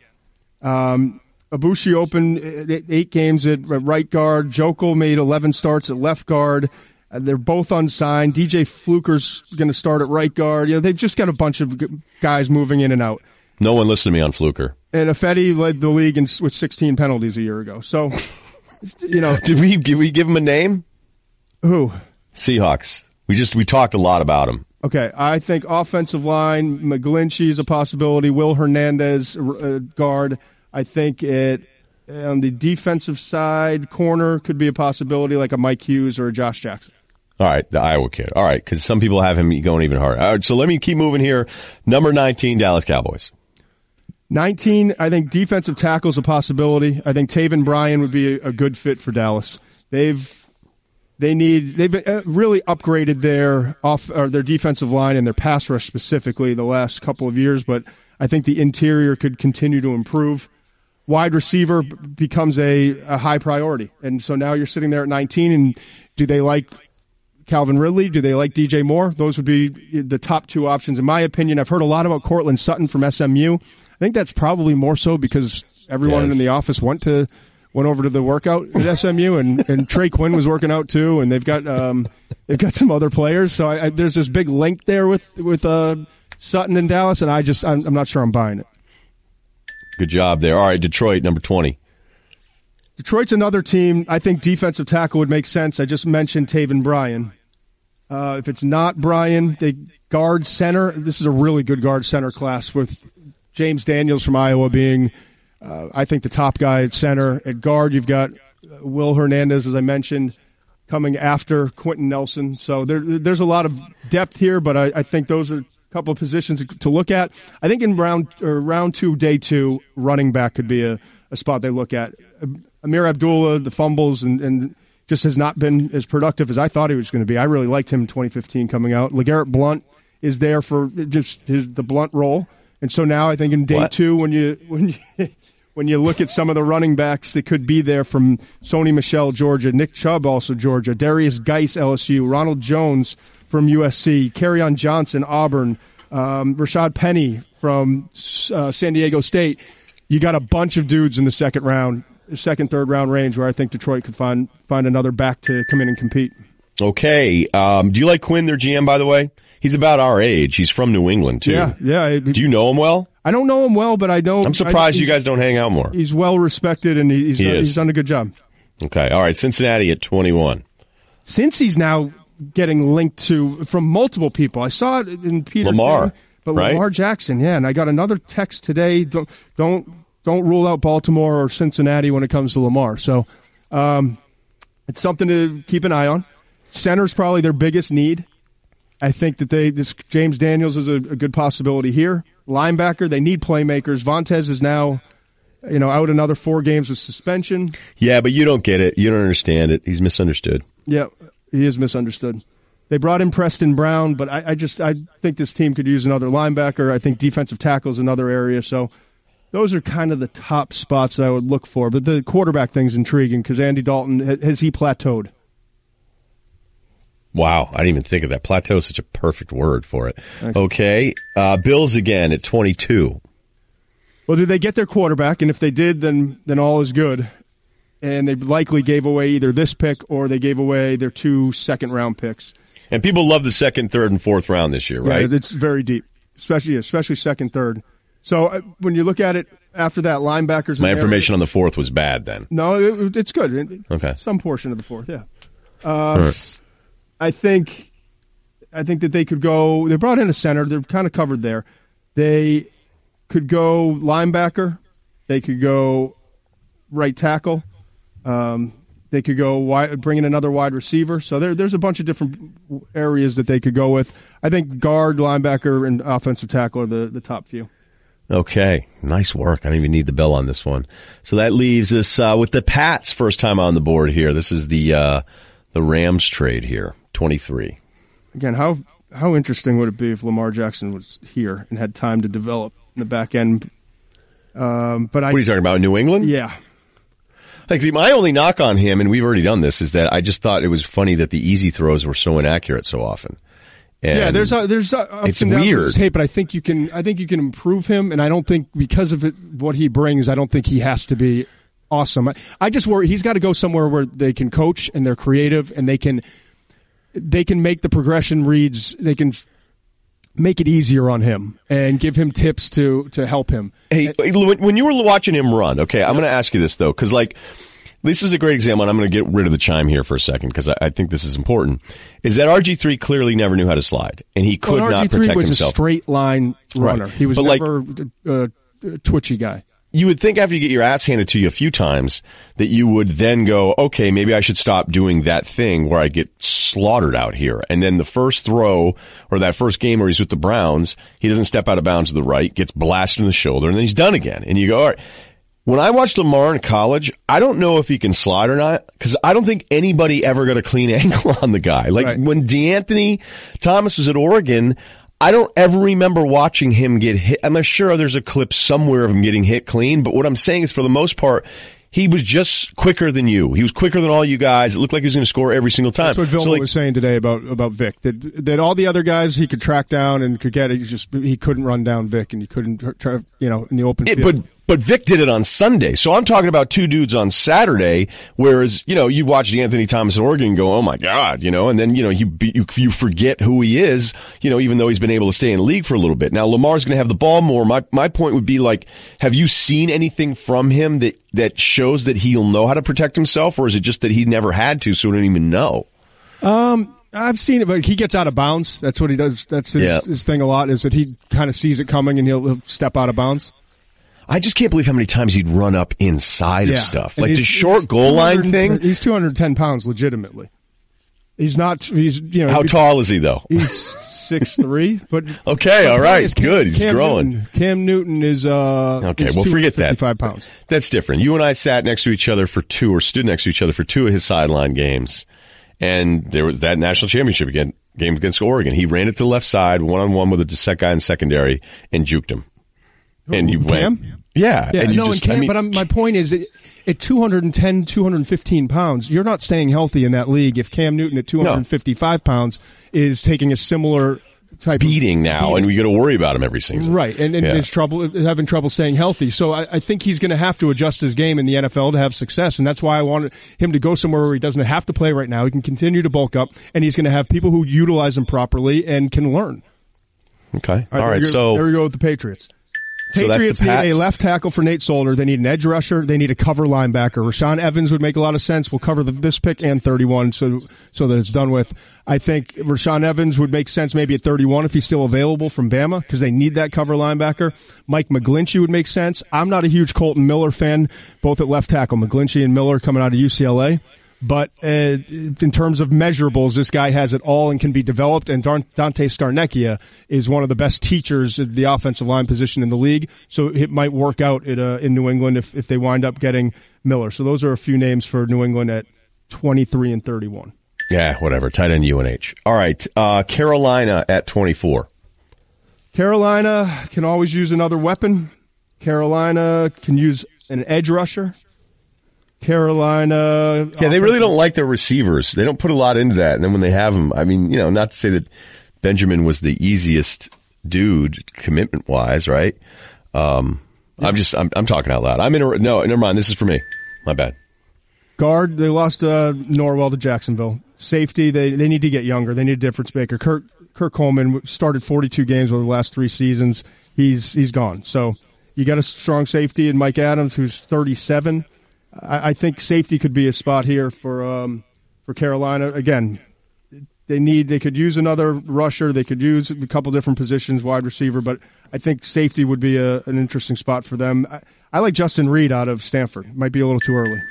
Um, Aboushi opened uh, eight games at right guard. Joeckel made 11 starts at left guard. Uh, they're both unsigned. DJ Fluker's going to start at right guard. You know, they've just got a bunch of guys moving in and out. no one listened to me on Fluker. And Ifedi led the league in, with 16 penalties a year ago. So, [laughs] you know, Did we did we give him a name? Who? Seahawks. We just we talked a lot about them. Okay, I think offensive line, McGlinchey is a possibility. Will Hernandez, uh, guard. I think it on the defensive side, corner could be a possibility, like a Mike Hughes or a Josh Jackson. All right, the Iowa kid. All right, because some people have him going even harder. All right, so let me keep moving here. Number nineteen, Dallas Cowboys. 19, I think defensive tackle is a possibility. I think Taven Bryan would be a, a good fit for Dallas. They've they need they've uh, really upgraded their off or their defensive line and their pass rush specifically the last couple of years, but I think the interior could continue to improve. Wide receiver becomes a, a high priority, and so now you're sitting there at 19. And do they like Calvin Ridley? Do they like DJ Moore? Those would be the top two options, in my opinion. I've heard a lot about Courtland Sutton from SMU. I think that's probably more so because everyone Yes. in the office went to went over to the workout at SMU, and, and Trey Quinn was working out too, and they've got um, they've got some other players. So I, I, there's this big link there with with uh, Sutton and Dallas, and I just I'm, I'm not sure I'm buying it. Good job there. All right, Detroit, number twenty. Detroit's another team. I think defensive tackle would make sense. I just mentioned Taven Bryan. Uh, if it's not Bryan, they guard center. This is a really good guard center class with James Daniels from Iowa being, uh, I think, the top guy at center. At guard, you've got uh, Will Hernandez, as I mentioned, coming after Quenton Nelson. So there, there's a lot of depth here, but I, I think those are a couple of positions to look at. I think in round round two, day two, running back could be a, a spot they look at. Ameer Abdullah, the fumbles, and, and just has not been as productive as I thought he was going to be. I really liked him in 2015 coming out. LeGarrette Blount is there for just his the Blount role, and so now I think in day What? two, when you [laughs] when you when you look at some of the running backs that could be there from Sony Michel, Georgia, Nick Chubb, also Georgia, Derrius Guice, LSU, Ronald Jones from USC, on Johnson, Auburn, um, Rashaad Penny from uh, San Diego State. You got a bunch of dudes in the second round, second, third round range where I think Detroit could find find another back to come in and compete. Okay. Um, do you like Quinn, their GM, by the way? He's about our age. He's from New England, too. Yeah, yeah. Do you know him well? I don't know him well, but I know. I'm surprised I, you guys don't hang out more. He's well respected and he's, He done, he's done a good job. Okay. All right. Cincinnati at 21. Since he's now getting linked to from multiple people, I saw it in Peter Lamar, King, but right? Lamar Jackson, yeah. And I got another text today. Don't don't don't rule out Baltimore or Cincinnati when it comes to Lamar. So um, it's something to keep an eye on. Center's probably their biggest need. I think that they this James Daniels is a, a good possibility here. Linebacker, they need playmakers. Vontaze is now, you know, out another four games with suspension. Yeah, but you don't get it. You don't understand it. He's misunderstood. Yeah, he is misunderstood. They brought in Preston Brown, but I, I just I think this team could use another linebacker. I think defensive tackle is another area. So those are kind of the top spots that I would look for. But the quarterback thing's intriguing because Andy Dalton has he plateaued? Wow, I didn't even think of that. Plateau is such a perfect word for it. Thanks. Okay, uh, Bills again at 22. Well, did they get their quarterback? And if they did, then then all is good. And they likely gave away either this pick or they gave away their two second round picks. And people love the second, third, and fourth round this year, right? Yeah, it's very deep, especially especially second, third. So uh, when you look at it after that, linebackers. My information on the fourth was bad then. No, it, it's good. Okay. some portion of the fourth, yeah. Uh, I think, I think that they could go. They brought in a center. They're kind of covered there. They could go linebacker. They could go right tackle. Um, they could go wide, bring in another wide receiver. So there, there's a bunch of different areas that they could go with. I think guard, linebacker, and offensive tackle are the, the top few. Okay, nice work. I don't even need the bell on this one. So that leaves us uh, with the Pats first time on the board here. This is the uh, the Rams trade here, 23. Again, how how interesting would it be if Lamar Jackson was here and had time to develop in the back end? Um, but I, What are you talking about? New England? yeah, Like the, my only knock on him, and we've already done this, is that I just thought it was funny that the easy throws were so inaccurate so often. And yeah. There's a, there's a, it's weird. tape, but I think you can I think you can improve him, and I don't think because of it, what he brings, I don't think he has to be awesome. I, I just worry he's got to go somewhere where they can coach and they're creative and they can they can make the progression reads. They can make it easier on him and give him tips to to help him. Hey, when you were watching him run, okay, I'm going to ask you this though, because like this is a great example, and I'm going to get rid of the chime here for a second because I, I think this is important. Is that RG3 clearly never knew how to slide, and he could Well, not RG3 protect was himself. a straight line runner. Right. He was But, like- never a, a twitchy guy. You would think after you get your ass handed to you a few times that you would then go, okay, maybe I should stop doing that thing where I get slaughtered out here. And then the first throw or that first game where he's with the Browns, he doesn't step out of bounds to the right, gets blasted in the shoulder, and then he's done again. And you go, all right. When I watched Lamar in college, I don't know if he can slide or not because I don't think anybody ever got a clean [laughs] ankle on the guy. Like Right. when De'Anthony Thomas was at Oregon, I don't ever remember watching him get hit. I'm sure there's a clip somewhere of him getting hit clean, but what I'm saying is for the most part, he was just quicker than you. He was quicker than all you guys. It looked like he was going to score every single time. That's what Vilma so like, was saying today about about Vic. That that all the other guys he could track down and could get it. He just he couldn't run down Vic, and he couldn't tr- try, you know in the open It, field. but but Vic did it on Sunday. So I'm talking about two dudes on Saturday. Whereas you know you watch De'Anthony Thomas at Oregon and go, oh my god, you know, and then you know you you you forget who he is. You know, even though he's been able to stay in the league for a little bit. Now Lamar's going to have the ball more. My my point would be like, have you seen anything from him that that shows that he'll know how to protect himself, or is it just that he never had to, so we don't even know? Um, I've seen it, but he gets out of bounds. That's what he does. That's his, Yeah. his thing a lot. Is that he kind of sees it coming and he'll, he'll step out of bounds. I just can't believe how many times he'd run up inside of stuff, like the short goal line thing. He's 210 pounds, legitimately. He's not. He's you know. How tall is he though? He's six three, [laughs] but Okay, all right, Cam- good. He's Cam growing. Newton, Cam Newton is uh. Okay, is well, forget that. 255 pounds. That's different. You and I sat next to each other for two, or stood next to each other for two of his sideline games, and there was that national championship again, game against Oregon. He ran it to the left side, one on one with a set guy in secondary, and juked him. And you Cam? went, yeah, Yeah, and you no, just, and Cam, I mean, but I'm, my point is, it, at 210, 215 pounds, you're not staying healthy in that league if Cam Newton at 255 pounds is taking a similar type of beating now, beating. and we got to worry about him every season. Right, and, and Yeah. is trouble having trouble staying healthy. So I, I think he's going to have to adjust his game in the NFL to have success, and that's why I wanted him to go somewhere where he doesn't have to play right now. He can continue to bulk up, and he's going to have people who utilize him properly and can learn. Okay. All right. So there we go with the Patriots. So Patriots need a left tackle for Nate Solder. They need an edge rusher. They need a cover linebacker. Rashaan Evans would make a lot of sense. We'll cover the, this pick and 31 so so that it's done with. I think Rashaan Evans would make sense maybe at 31 if he's still available from Bama because they need that cover linebacker. Mike McGlinchey would make sense. I'm not a huge Kolton Miller fan, both at left tackle. McGlinchey and Miller coming out of UCLA. But uh, in terms of measurables, this guy has it all and can be developed. And Dante Scarnecchia is one of the best teachers at the offensive line position in the league. So it might work out at, uh, in New England if, if they wind up getting Miller. So those are a few names for New England at 23 and 31. yeah, whatever. Tight end UNH. All right. Uh, Carolina at 24. Carolina can always use another weapon. Carolina can use an edge rusher. Carolina. Yeah, they really don't like their receivers. They don't put a lot into that. And then when they have them, I mean, you know, not to say that Benjamin was the easiest dude commitment wise, right? Um, I'm just, I'm, I'm talking out loud. I'm in a, no, never mind. This is for me. My bad. Guard, they lost uh, Norwell to Jacksonville. Safety, they they need to get younger. They need a difference maker. Kurt Kurt Coleman started 42 games over the last three seasons. He's he's gone. So you got a strong safety in Mike Adams, who's 37. I, I think safety could be a spot here for um, for Carolina. Again, they need they could use another rusher. They could use a couple different positions, wide receiver, but I think safety would be a, an interesting spot for them. I, I like Justin Reid out of Stanford. Might be a little too early.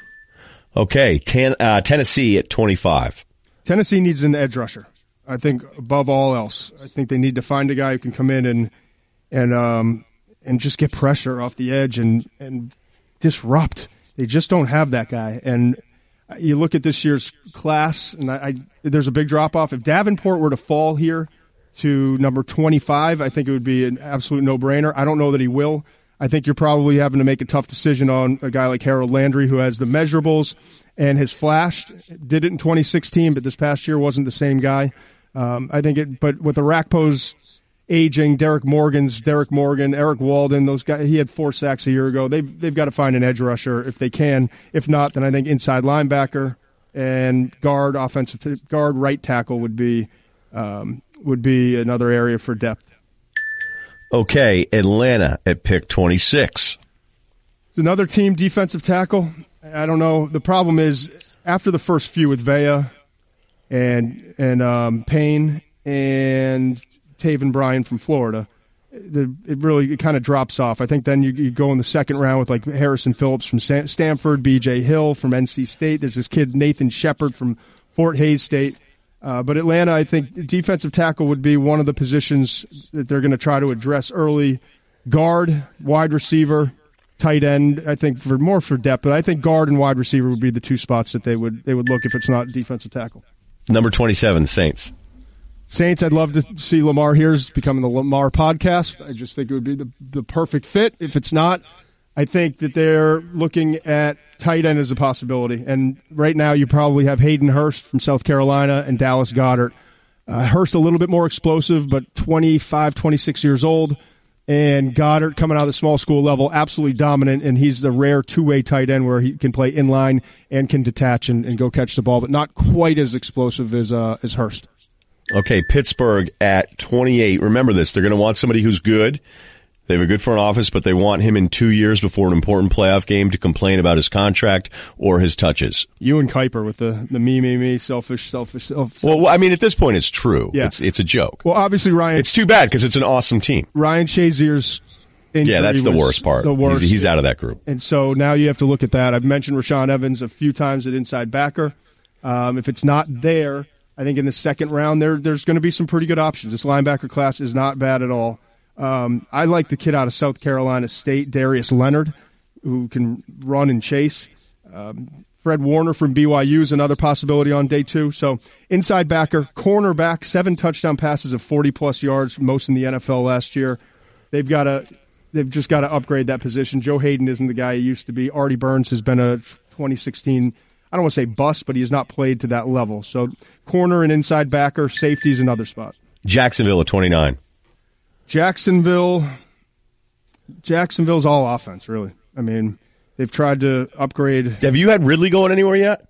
Okay. Ten, uh, Tennessee at 25. Tennessee needs an edge rusher. I think above all else, I think they need to find a guy who can come in and and um and just get pressure off the edge and and disrupt. They just don't have that guy. And you look at this year's class, and I, I there's a big drop off. If Davenport were to fall here to number 25, I think it would be an absolute no brainer. I don't know that he will. I think you're probably having to make a tough decision on a guy like Harold Landry who has the measurables and has flashed. Did it in 2016, but this past year wasn't the same guy. Um, I think it, but with the Orakpo's aging, Derek Morgan's, Derek Morgan, Erik Walden, those guys, he had four sacks a year ago. They've, they've got to find an edge rusher if they can. If not, then I think inside linebacker and guard, offensive guard, right tackle would be, um, would be another area for depth. Okay. Atlanta at pick 26. It's another team defensive tackle. I don't know. The problem is after the first few with Vea and and um, Payne and Taven Bryan from Florida, the, it really it kind of drops off. I think then you, you go in the second round with like Harrison Phillips from Stanford, B.J. Hill from NC State. There's this kid Nathan Shepherd from Fort Hays State. Uh, but Atlanta, I think defensive tackle would be one of the positions that they're going to try to address early. Guard, wide receiver, tight end. I think for more for depth, but I think guard and wide receiver would be the two spots that they would they would look if it's not defensive tackle. Number 27, Saints. Saints, I'd love to see Lamar here's becoming the Lamar podcast. I just think it would be the the perfect fit. If it's not, I think that they're looking at tight end as a possibility. And right now, you probably have Hayden Hurst from South Carolina and Dallas Goedert. Uh, Hurst a little bit more explosive, but 25, 26 years old. And Goddard coming out of the small school level, absolutely dominant, and he's the rare two-way tight end where he can play in line and can detach and, and go catch the ball, but not quite as explosive as uh, as Hurst. Okay, Pittsburgh at 28. Remember this. They're going to want somebody who's good. They have a good front office, but they want him in two years before an important playoff game to complain about his contract or his touches. You and Kiper with the the me me me selfish selfish self. Well, I mean, at this point, it's true. Yeah. It's, it's a joke. well, obviously Ryan It's too bad because it's an awesome team. Ryan Shazier's Yeah, that's the worst part. The worst. He's, he's out of that group. And so now you have to look at that. I've mentioned Rashaan Evans a few times at inside backer. Um, if it's not there, I think in the second round there there's going to be some pretty good options. This linebacker class is not bad at all. Um, I like the kid out of South Carolina State, Darius Leonard, who can run and chase. Um, Fred Warner from BYU is another possibility on day two. So inside backer, cornerback, seven touchdown passes of 40 plus yards, most in the NFL last year. They've got to, they've just got to upgrade that position. Joe Haden isn't the guy he used to be. Artie Burns has been a 2016, I don't want to say bust, but he has not played to that level. So corner and inside backer, safety is another spot. Jacksonville at 29. Jacksonville. Jacksonville's all offense, really. I mean, they've tried to upgrade. Have you had Ridley going anywhere yet?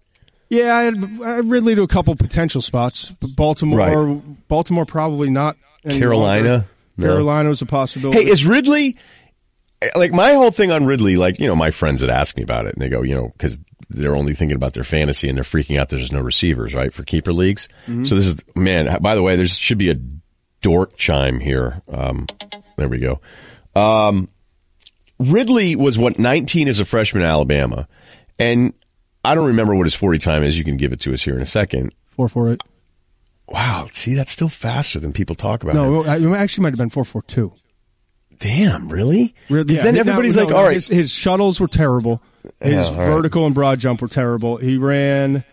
Yeah, I had, I had Ridley to a couple potential spots, but Baltimore, Right. Baltimore probably not. Carolina? No. Carolina was a possibility. Hey, is Ridley eh, like my whole thing on Ridley? Like you know, my friends that ask me about it, and they go, you know, because they're only thinking about their fantasy and they're freaking out. There's no receivers, right, for keeper leagues. So this is man. By the way, there should be a dork chime here. Um, there we go. Um, Ridley was what 19 as a freshman at Alabama, and I don't remember what his 40 time is. You can give it to us here in a second. four four eight. Wow, see, that's still faster than people talk about. him. No, it actually might have been four four two. Damn, really? Because Yeah, then everybody's no, like, no, all right, his, his shuttles were terrible. His Yeah, all right. vertical and broad jump were terrible. He ran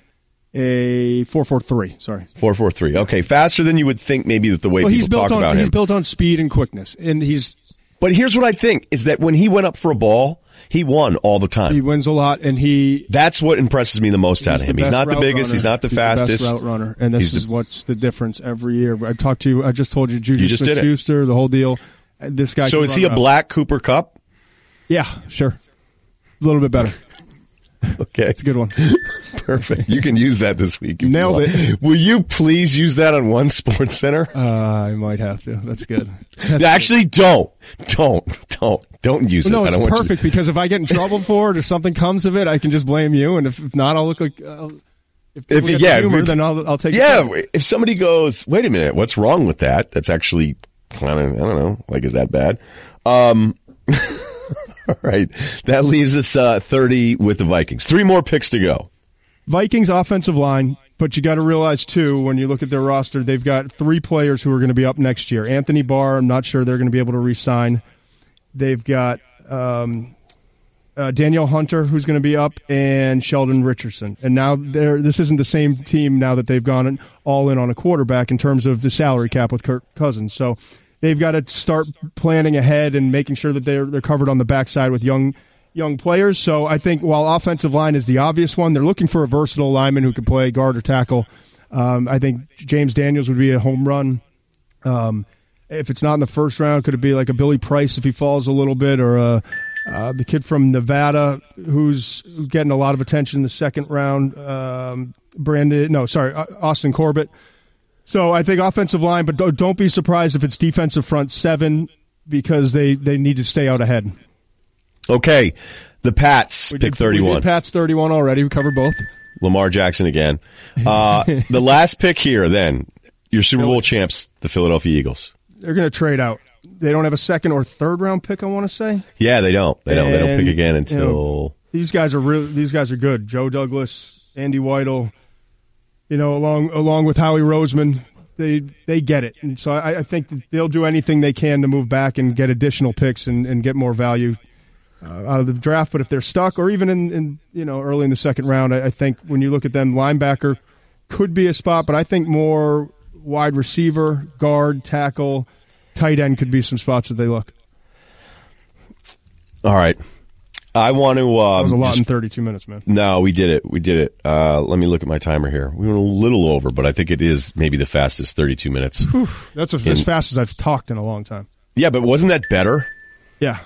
a four four three. Sorry. Four four three. Okay, faster than you would think. Maybe with the way Well, people he's built talk on about he's him. He's built on speed and quickness, and he's but here's what I think: is that when he went up for a ball, he won all the time. he wins a lot, and he That's what impresses me the most out of him. He's not the biggest. runner. He's not the He's fastest. best route runner, and this He's is what's the difference every year. I talked to you. I just told you, Juju You just. Smith-Schuster, the whole deal. Uh, This guy. so is he a run black Cooper Kupp? Yeah, sure. A little bit better. [laughs] Okay, It's a good one. [laughs] perfect. You can use that this week. Nailed it. Will you please use that on one Sports Center? Uh, I might have to. That's good. [laughs] That's Actually, don't, don't, don't, don't use no, it. I it's don't want you- perfect because if I get in trouble for it or something comes of it, I can just blame you, and if, if not, I'll look like. Uh, if If- yeah, humor, if- then I'll I'll take. Yeah, if somebody goes, wait a minute, what's wrong with that? That's actually kind of, I don't know, like, is that bad? Um, [laughs] all right. That leaves us, uh, 30 with the Vikings. Three more picks to go. Vikings offensive line, but you got to realize too when you look at their roster, they've got three players who are going to be up next year. Anthony Barr, I'm not sure they're going to be able to re-sign. They've got um, uh, Daniel Hunter, who's going to be up, and Sheldon Richardson. And now this isn't the same team now that they've gone all in on a quarterback in terms of the salary cap with Kirk Cousins. So they've got to start planning ahead and making sure that they're they're covered on the backside with young young players. So I think while offensive line is the obvious one, they're looking for a versatile lineman who can play guard or tackle. Um, I think James Daniels would be a home run. Um, if it's not in the first round, could it be like a Billy Price if he falls a little bit, or uh, uh, the kid from Nevada who's getting a lot of attention in the second round? Um, Brandon, no, sorry, Austin Corbett. So I think offensive line, but don't, don't be surprised if it's defensive front seven because they, they need to stay out ahead. Okay. The Pats We pick did- We 31. did Pat's 31 already. We covered both. Lamar Jackson again. Uh, the [laughs] last pick here, then, your Super Bowl champs, the Philadelphia Eagles. They're going to trade out. They don't have a second or third round pick, I want to say. Yeah, they don't. They don't. They don't pick again you until. know, these guys are really these guys are good. Joe Douglas, Andy Weidl, you know, along along with Howie Roseman, they they get it. And so I, I think they'll do anything they can to move back and get additional picks and, and get more value uh, out of the draft. But if they're stuck, or even in, in you know early in the second round, I, I think when you look at them, linebacker could be a spot, but I think more wide receiver, guard, tackle, tight end could be some spots that they look. All right. I want to. Uh, That was a lot just- in 32 minutes, man. No, we did it. We did it. Uh, let me look at my timer here. We went a little over, but I think it is maybe the fastest 32 minutes. That's as, In- as fast as I've talked in a long time. yeah, but wasn't that better? Yeah.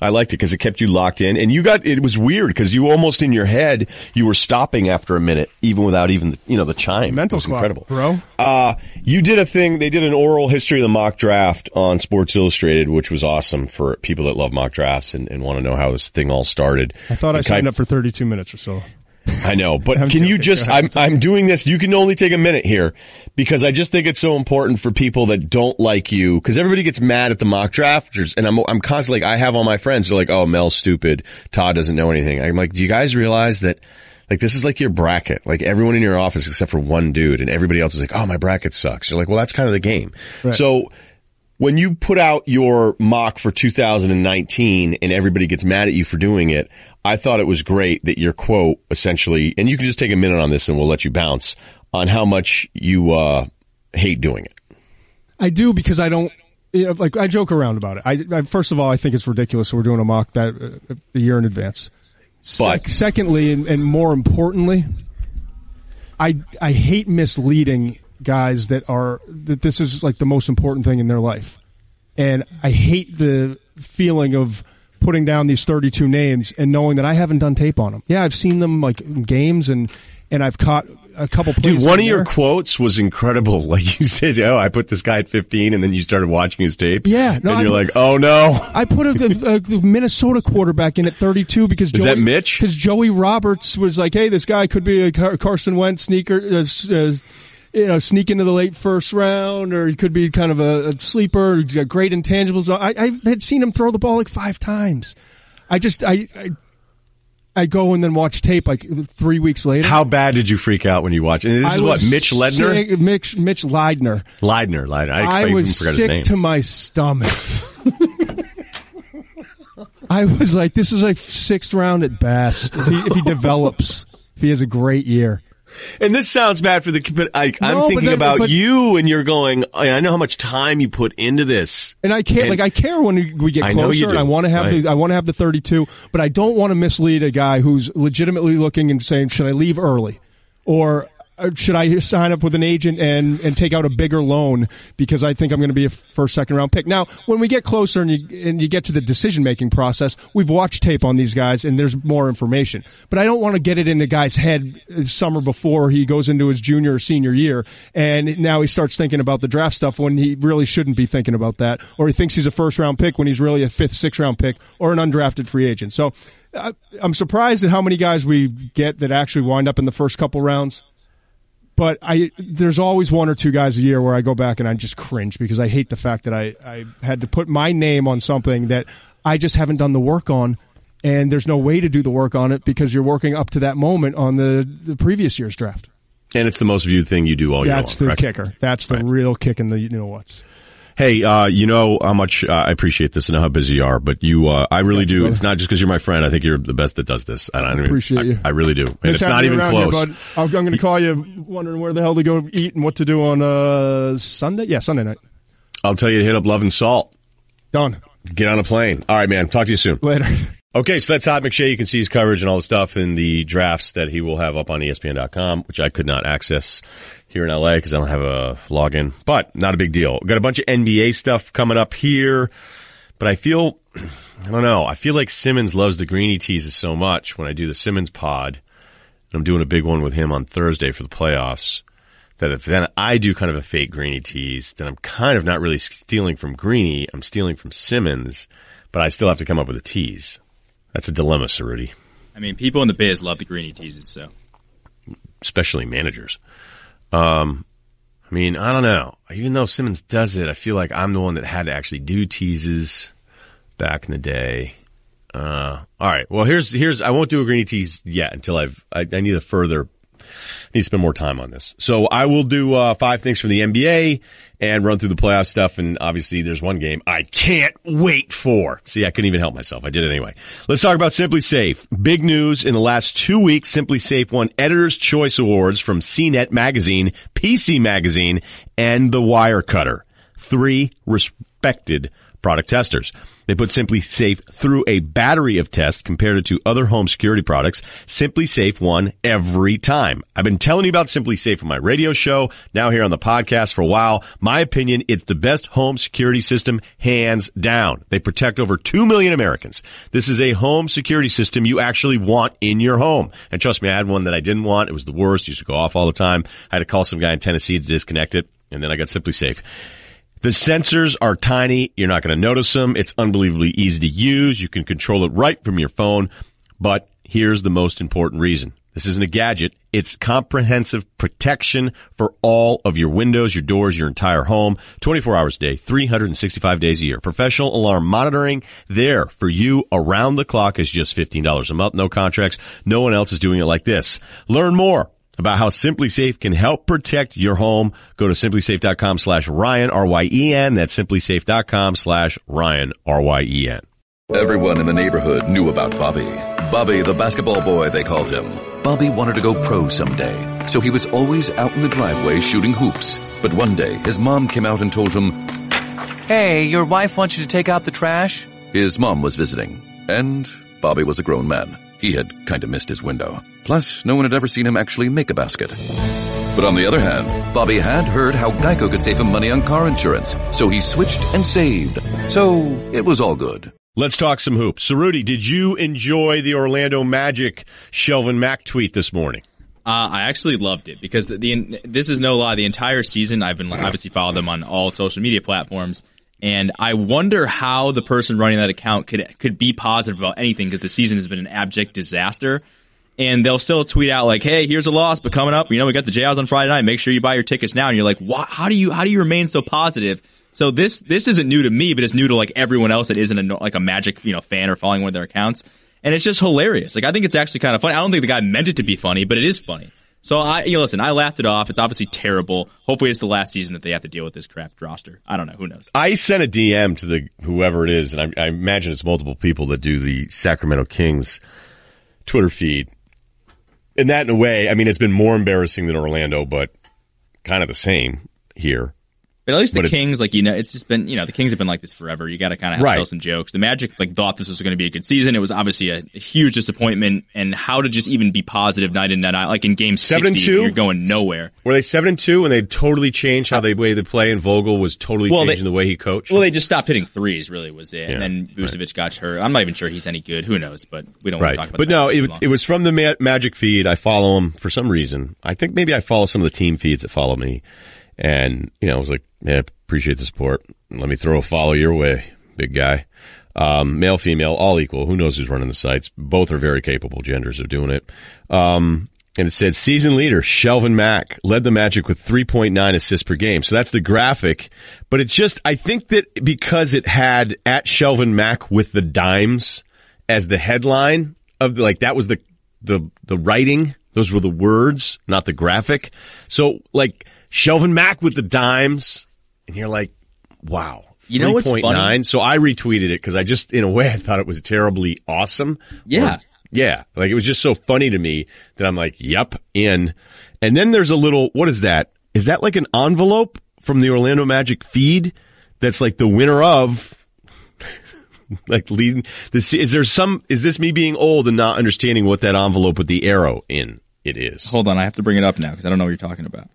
I liked it because it kept you locked in, and you got. It was weird because you almost in your head you were stopping after a minute, even without even you know the chime. Mental was clock, incredible, bro. Uh, you did a thing. They did an oral history of the mock draft on Sports Illustrated, which was awesome for people that love mock drafts and, and want to know how this thing all started. I thought I signed up for 32 minutes or so. I know, but [laughs] can you just, I'm. I'm doing this. You can only take a minute here because I just think it's so important for people that don't like you because everybody gets mad at the mock drafters and I'm, I'm constantly like, I have all my friends who are like, oh, Mel's stupid. Todd doesn't know anything. I'm like, do you guys realize that like this is like your bracket, like everyone in your office except for one dude and everybody else is like, oh, my bracket sucks. You're like, well, that's kind of the game. So when you put out your mock for 2019 and everybody gets mad at you for doing it, I thought it was great that your quote essentially, and you can just take a minute on this and we'll let you bounce on how much you, uh, hate doing it. I do because I don't. You know, like I joke around about it. I, I first of all, I think it's ridiculous. We're doing a mock that uh, a year in advance. But- secondly, and, and more importantly, I I hate misleading guys that are that this is like the most important thing in their life, and I hate the feeling of putting down these 32 names and knowing that I haven't done tape on them. Yeah, I've seen them like in games and and I've caught a couple plays. Dude, one of here. your quotes was incredible. [laughs] Like you said, "Oh, I put this guy at 15," and then you started watching his tape. Yeah, no, and you're put- like, "Oh no." I put a, a, Minnesota quarterback in at 32 because Is that Mitch? Because Joey Roberts was like, "Hey, this guy could be a Carson Wentz sneaker, uh, uh, you know, sneak into the late first round, or he could be kind of a, a sleeper. He's got great intangibles." I, I had seen him throw the ball like five times. I just, I, I, I go and then watch tape like three weeks later. How bad did you freak out when you watched? And this I is what Mitch Leidner, sick- Mitch, Mitch Leidner. Leidner, Leidner. I, I was his sick to my stomach. [laughs] I was like, this is like sixth round at best. If he, if he develops, if he has a great year. And this sounds bad for the, but I, No, but thinking then- about but- you, and you're going. I I know how much time you put into this. And I care, And- like I care when we- get I closer, and I want to have Right. the, I want to have the 32, but I don't want to mislead a guy who's legitimately looking and saying, should I leave early, or should I sign up with an agent and and take out a bigger loan because I think I'm going to be a first, second round pick. Now, when we get closer and you and you get to the decision making process, we've watched tape on these guys and there's more information. But I don't want to get it in a guy's head uh, summer before he goes into his junior or senior year, and now he starts thinking about the draft stuff when he really shouldn't be thinking about that, or he thinks he's a first round pick when he's really a fifth, sixth round pick or an undrafted free agent. So. I- I'm surprised at how many guys we get that actually wind up in the first couple rounds but I there's always one or two guys a year where I go back and I just cringe because I hate the fact that I, I had to put my name on something that I just haven't done the work on and there's no way to do the work on it because you're working up to that moment on the, the previous year's draft. And it's the most viewed thing you do all year That's long. the correct? kicker. That's the Right. real kick in the you know what's. Hey, uh, you know how much uh, I appreciate this. and how busy you are, but you, uh, I really do. brother. It's not just because you're my friend. I think you're the best that does this. And I don't even- Appreciate I, you. I really do. And it's not even close. Here, I'm going to call you wondering where the hell to go eat and what to do on uh, Sunday. Yeah, Sunday night. I'll tell you to hit up Love and Salt. Done. Get on a plane. All right, man. Talk to you soon. Later. Okay, so that's Todd McShay. You can see his coverage and all the stuff in the drafts that he will have up on ESPN.com, which I could not access here in LA because I don't have a login, but not a big deal. Got a bunch of NBA stuff coming up here, but I feel, [clears throat] I don't know, I feel like Simmons loves the greeny teases so much when I do the Simmons pod. And I'm doing a big one with him on Thursday for the playoffs. That if then I do kind of a fake Greeny tease, then I'm kind of not really stealing from Greeny. I'm stealing from Simmons, but I still have to come up with a tease. That's a dilemma, Cerruti, I mean, people in the biz love the greeny teases, so especially managers. Um, I mean, I don't know. Even though Simmons does it, I feel like I'm the one that had to actually do teases back in the day. Uh, all right. Well, here's here's I won't do a greeny tease yet until I've I, I need a further need to spend more time on this. So I will do uh, five things from the NBA and run through the playoff stuff. And obviously, there's one game I can't wait for. See, I couldn't even help myself. I did it anyway. Let's talk about SimpliSafe. Big news in the last two weeks. SimpliSafe won Editor's Choice Awards from CNET Magazine, PC Magazine, and The Wirecutter. Three respected product testers. They put SimpliSafe through a battery of tests compared to other home security products. SimpliSafe won every time. I've been telling you about SimpliSafe on my radio show, now here on the podcast for a while. My opinion, it's the best home security system hands down. They protect over 2 million Americans. This is a home security system you actually want in your home. And trust me, I had one that I didn't want. It was the worst. It used to go off all the time. I had to call some guy in Tennessee to disconnect it. And then I got SimpliSafe. The sensors are tiny. You're not going to notice them. It's unbelievably easy to use. You can control it right from your phone. But here's the most important reason. This isn't a gadget. It's comprehensive protection for all of your windows, your doors, your entire home, 24 hours a day, 365 days a year. Professional alarm monitoring there for you around the clock is just $15 a month. No contracts. No one else is doing it like this. Learn more about how SimpliSafe can help protect your home. Go to simplisafe.com slash Ryen, R-Y-E-N. That's simplisafe.com slash Ryen, R-Y-E-N. Everyone in the neighborhood knew about Bobby. Bobby, the basketball boy, they called him. Bobby wanted to go pro someday, so he was always out in the driveway shooting hoops. But one day, his mom came out and told him Hey, your wife wants you to take out the trash? his mom was visiting. And Bobby was a grown man. He had kinda missed his window. Plus, no one had ever seen him actually make a basket. But on the other hand, Bobby had heard how Geico could save him money on car insurance, so he switched and saved. So it was all good. Let's talk some hoops. So, Rudy, did you enjoy the Orlando Magic Shelvin Mack tweet this morning? Uh, I actually loved it because the, the this is no lie. The entire season, I've been obviously followed them on all social media platforms, and I wonder how the person running that account could could be positive about anything because the season has been an abject disaster. And they'll still tweet out like, "Hey, here's a loss, but coming up, you know, we got the Jazz on Friday night. Make sure you buy your tickets now." And you're like, "What? How do you how do you remain so positive?" So this this isn't new to me, but it's new to like everyone else that isn't a, like a Magic you know fan or following one of their accounts, and it's just hilarious. Like I think it's actually kind of funny. I don't think the guy meant it to be funny, but it is funny. So I you know listen, I laughed it off. It's obviously terrible. Hopefully it's the last season that they have to deal with this crap roster. I don't know. Who knows? I sent a DM to the whoever it is, and I, I imagine it's multiple people that do the Sacramento Kings Twitter feed. And that, in a way, I mean, it's been more embarrassing than Orlando, but kind of the same here. But at least the But Kings, like you know, it's just been you know the Kings have been like this forever. You got to kind of Right. tell some jokes. The Magic like thought this was going to be a good season. It was obviously a, a huge disappointment. And how to just even be positive night in night out, like in Game Seven and sixty, two? you're going nowhere. Were they seven and two, and they totally changed how they way they play, and Vogel was totally Well, they- changing the way he coached? Well, they just stopped hitting threes. Really, was it? Yeah, and then Vucevic got hurt. I'm not even sure he's any good. Who knows? But we don't want right, to talk about but no, it, it was from the Ma- Magic feed. I follow them for some reason. I think maybe I follow some of the team feeds that follow me, and you know, I was like, yeah, appreciate the support. Let me throw a follow your way, big guy. Um, male, female, all equal. Who knows who's running the sites? Both are very capable genders of doing it. Um, and it said season leader Shelvin Mack led the Magic with 3.9 assists per game. So that's the graphic. But it's just, I think that because it had at Shelvin Mack with the dimes as the headline of the, like that was the, the, the writing. Those were the words, not the graphic. So like Shelvin Mack with the dimes and you're like, wow. You know what's 3.9. funny? So I retweeted it because I just, in a way, I thought it was terribly awesome. Yeah. Or- yeah. Like it was just so funny to me that I'm like, yep, in. And then there's a little, what is that? Is that like an envelope from the Orlando Magic feed that's like the winner of [laughs] like leading this is there some is this me being old and not understanding what that envelope with the arrow in it is Hold on, I have to bring it up now because I don't know what you're talking about.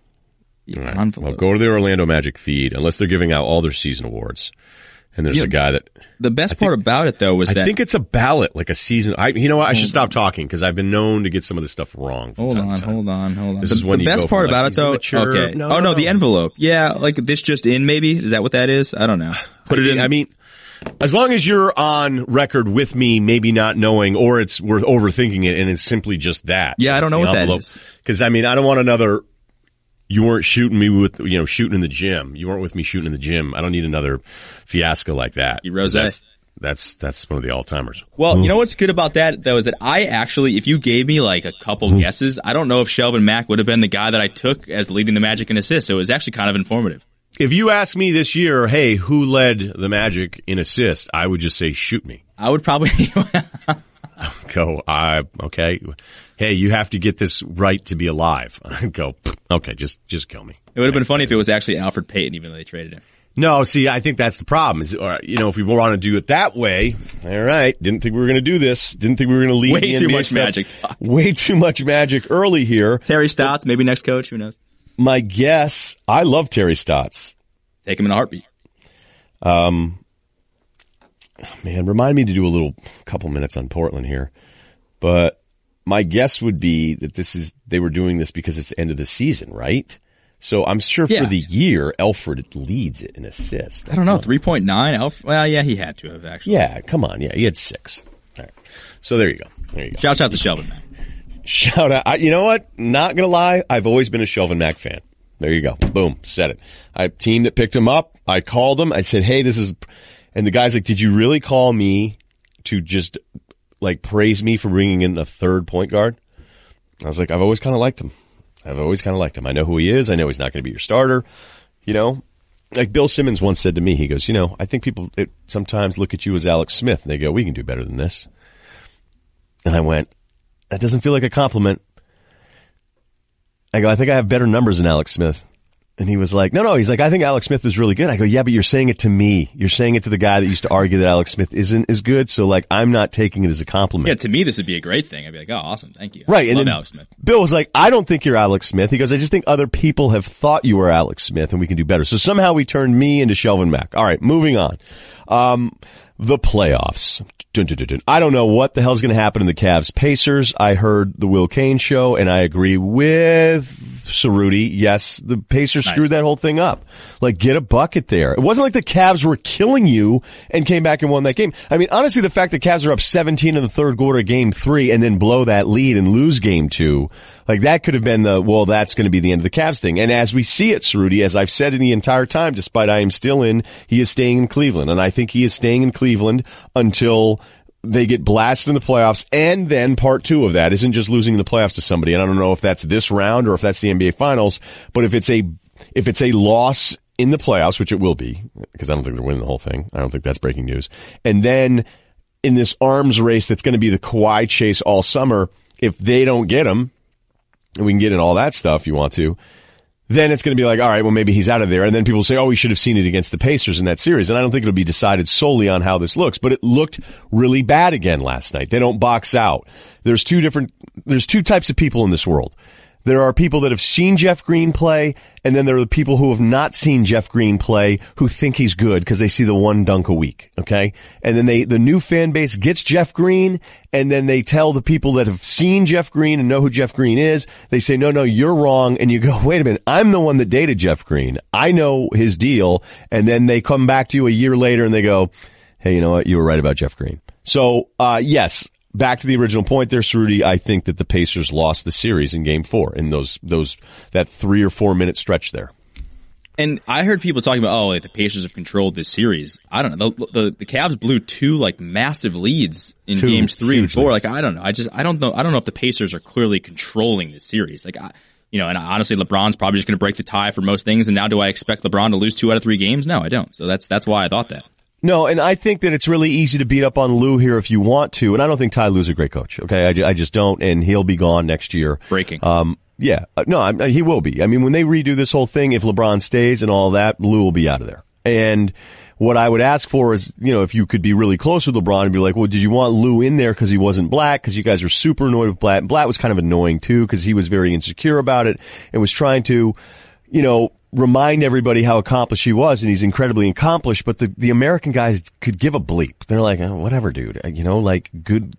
Right. Envelope. Well, go to the Orlando Magic feed unless they're giving out all their season awards. And there's Yeah. a guy that The best part about it though was I that think it's a ballot, like a season. I, you know what? I should oh. stop talking because I've been known to get some of this stuff wrong. from Hold time to on, time. hold on, hold on. This the, is when the best part from, like, about it though. immature. Okay. No, oh no, no, the envelope. Yeah, like this just in maybe. Is that what that is? I don't know. Put I it mean, in. I mean, as long as you're on record with me, maybe not knowing, or it's we're overthinking it, and it's simply just that. Yeah, I don't know what that envelope. is. Because I mean, I don't want another. You weren't shooting me with, you know, shooting in the gym. You weren't with me shooting in the gym. I don't need another fiasco like that. You rose. That's, that's that's one of the all timers. well, you know what's good about that though is that I actually, if you gave me like a couple Mm-hmm. guesses, I don't know if Shelvin Mack would have been the guy that I took as leading the Magic in assists. So it was actually kind of informative. If you ask me this year, hey, who led the Magic in assists? I would just say, shoot me. I would probably. [laughs] Go, I okay. Hey, you have to get this right to be alive. [laughs] Go, okay, just just kill me. It would have been funny if it was actually Elfrid Payton, even though they traded him. No, see, I think that's the problem. Is, or, you know, if we want to do it that way, all right. Didn't think we were going to do this. Didn't think we were going to lead Way the too NBA much stuff. Magic talk. [laughs] Way too much magic early here. Terry Stotts, maybe next coach. Who knows? My guess, I love Terry Stotts. Take him in a heartbeat. Um, man, remind me to do a little couple minutes on Portland here. But my guess would be that this is they were doing this because it's the end of the season, right? So I'm sure Yeah. for the year, Elfrid leads it in assists. I don't know. Three point nine. Alf. Well, yeah, he had to have actually. Yeah, come on. Yeah, he had six. All right. So there you go. There you go. Shout out to Shelvin Mack. Shout out. I, you know what? Not gonna lie. I've always been a Shelvin Mack fan. There you go. Boom. Said it. I team that picked him up. I called him. I said, Hey, this is, and the guy's like, did you really call me to just like praise me for bringing in a third point guard? I was like, I've always kind of liked him. I've always kind of liked him. I know who he is. I know he's not going to be your starter. You know, like Bill Simmons once said to me, he goes, you know, I think people it, sometimes look at you as Alex Smith and they go, we can do better than this. And I went, that doesn't feel like a compliment. I go, I think I have better numbers than Alex Smith. And he was like, no, no. He's like, I think Alex Smith is really good. I go, yeah, but you're saying it to me. You're saying it to the guy that used to argue that Alex Smith isn't as good. So like, I'm not taking it as a compliment. Yeah, to me, this would be a great thing. I'd be like, oh, awesome. Thank you. Right. I And then Alex Smith. Bill was like, I don't think you're Alex Smith. He goes, I just think other people have thought you were Alex Smith and we can do better. So somehow we turned me into Shelvin Mack. All right, moving on. Um, the playoffs. Dun, dun, dun. I don't know what the hell's going to happen in the Cavs Pacers. I heard the Will Cain show and I agree with Cerruti. Yes, the Pacers Nice. screwed that whole thing up. Like get a bucket there. It wasn't like the Cavs were killing you and came back and won that game. I mean, honestly, the fact that Cavs are up 17 in the third quarter, game three, and then blow that lead and lose game two, like that could have been the, well, that's going to be the end of the Cavs thing. And as we see it, Cerruti, as I've said in the entire time, despite I am still in, he is staying in Cleveland. And I think he is staying in Cleveland until they get blasted in the playoffs. And then part two of that isn't just losing the playoffs to somebody. And I don't know if that's this round or if that's the NBA finals, but if it's a, if it's a loss in the playoffs, which it will be, because I don't think they're winning the whole thing. I don't think that's breaking news. And then in this arms race that's going to be the Kawhi chase all summer, if they don't get him, and we can get in all that stuff if you want to, then it's going to be like, all right, well, maybe he's out of there. And then people say, oh, we should have seen it against the Pacers in that series. And I don't think it'll be decided solely on how this looks, but it looked really bad again last night. They don't box out. There's two different, there's two types of people in this world. There are people that have seen Jeff Green play, and then there are the people who have not seen Jeff Green play who think he's good because they see the one dunk a week. Okay. And then they, the new fan base gets Jeff Green, and then they tell the people that have seen Jeff Green and know who Jeff Green is, they say, no, no, you're wrong. And you go, [laughs] wait a minute, I'm the one that dated Jeff Green. I know his deal. And then they come back to you a year later and they go, hey, you know what? You were right about Jeff Green. So, uh, yes, back to the original point there, Cerruti. I think that the Pacers lost the series in game four in those, those, that three or four minute stretch there. And I heard people talking about, oh, like the Pacers have controlled this series. I don't know. The, the, the Cavs blew two like massive leads in Two games three and four. leads. Like I don't know. I just I don't know. I don't know if the Pacers are clearly controlling this series. Like I, you know, and honestly, LeBron's probably just going to break the tie for most things. And now, do I expect LeBron to lose two out of three games? No, I don't. So that's that's why I thought that. No, and I think that it's really easy to beat up on Lue here if you want to, and I don't think Ty Lue's a great coach. Okay, I, ju- I just don't, and he'll be gone next year. Breaking. Um, yeah, Uh, no, I, he will be. I mean, when they redo this whole thing, if LeBron stays and all that, Lue will be out of there. And what I would ask for is, you know, if you could be really close with LeBron and be like, well, did you want Lue in there because he wasn't black? Because you guys are super annoyed with Blatt. And Blatt was kind of annoying too because he was very insecure about it and was trying to, you know, remind everybody how accomplished he was, and he's incredibly accomplished. But the the American guys could give a bleep. They're like, oh, whatever, dude. Uh, you know, like good.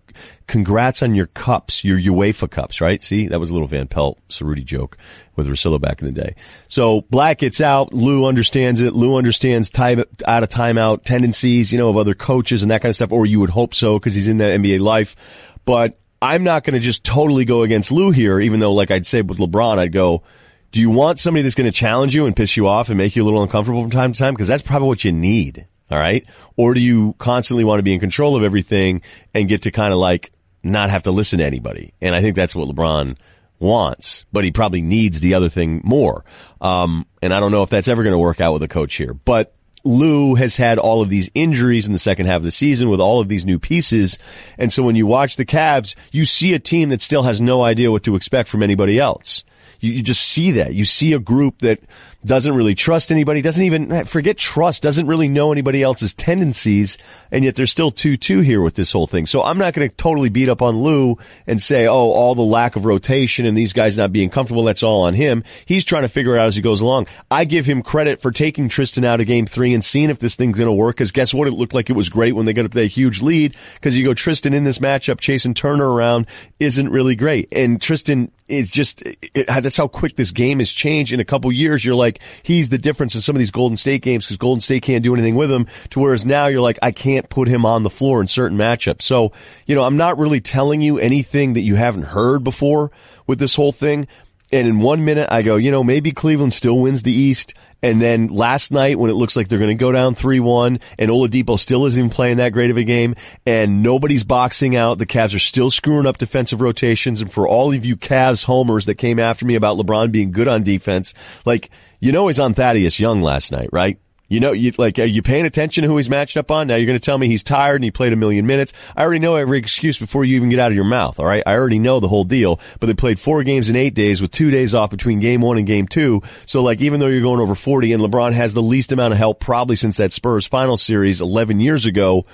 Congrats on your cups, your UEFA cups, right? See, that was a little Van Pelt Cerruti joke with Russillo back in the day. So Black gets out. Lue understands it. Lue understands time out of timeout tendencies, you know, of other coaches and that kind of stuff. Or you would hope so because he's in that NBA life. But I'm not going to just totally go against Lue here, even though, like I'd say with LeBron, I'd go, do you want somebody that's going to challenge you and piss you off and make you a little uncomfortable from time to time? Because that's probably what you need. All right. Or do you constantly want to be in control of everything and get to kind of like not have to listen to anybody? And I think that's what LeBron wants, but he probably needs the other thing more. Um, and I don't know if that's ever going to work out with a coach here, but Lue has had all of these injuries in the second half of the season with all of these new pieces. And so when you watch the Cavs, you see a team that still has no idea what to expect from anybody else. You, you just see that. You see a group that doesn't really trust anybody, doesn't even, eh, forget trust, doesn't really know anybody else's tendencies, and yet there's still 2-2 here with this whole thing. So I'm not going to totally beat up on Lue and say, oh, all the lack of rotation and these guys not being comfortable, that's all on him. He's trying to figure it out as he goes along. I give him credit for taking Tristan out of game three and seeing if this thing's going to work, because guess what? It looked like it was great when they got up that huge lead, because you go Tristan in this matchup, chasing Turner around isn't really great. And Tristan is just, it, that's how quick this game has changed in a couple years. You're like, he's the difference in some of these Golden State games because Golden State can't do anything with him to whereas now you're like, I can't put him on the floor in certain matchups. So, you know, I'm not really telling you anything that you haven't heard before with this whole thing. And in one minute I go, you know, maybe Cleveland still wins the East. And then last night when it looks like they're going to go down 3-1 and Oladipo still isn't playing that great of a game and nobody's boxing out. The Cavs are still screwing up defensive rotations. And for all of you Cavs homers that came after me about LeBron being good on defense, like, you know, he's on Thaddeus Young last night, right? You know, you like, are you paying attention to who he's matched up on? Now you're going to tell me he's tired and he played a million minutes. I already know every excuse before you even get out of your mouth. All right. I already know the whole deal, but they played four games in eight days with two days off between game one and game two. So like, even though you're going over 40 and LeBron has the least amount of help probably since that Spurs final series 11 years ago,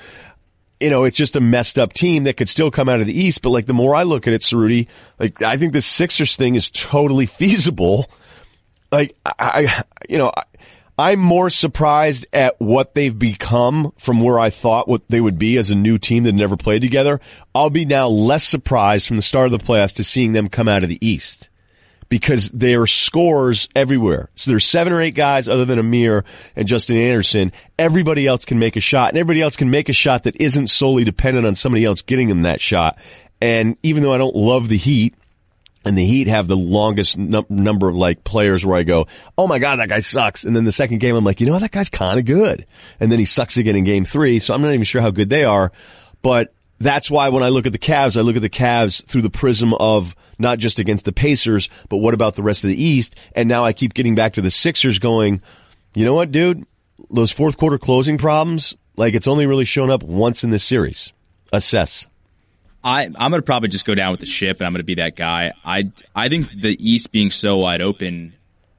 you know, it's just a messed up team that could still come out of the East. But like, the more I look at it, Cerruti, like, I think the Sixers thing is totally [laughs] feasible. Like, I, I you know, I, I'm more surprised at what they've become from where I thought what they would be as a new team that never played together. I'll be now less surprised from the start of the playoffs to seeing them come out of the East because they are scores everywhere. So there's seven or eight guys other than Amir and Justin Anderson. Everybody else can make a shot and everybody else can make a shot that isn't solely dependent on somebody else getting them that shot. And even though I don't love the Heat, and the Heat have the longest num- number of like players where I go, oh my god, that guy sucks. And then the second game, I'm like, you know what, that guy's kind of good. And then he sucks again in game three, so I'm not even sure how good they are. But that's why when I look at the Cavs, I look at the Cavs through the prism of not just against the Pacers, but what about the rest of the East? And now I keep getting back to the Sixers going, you know what, dude? Those fourth quarter closing problems, like it's only really shown up once in this series. Assess. I, I'm to probably just go down with the ship, and I'm going to be that guy. I, I think the East being so wide open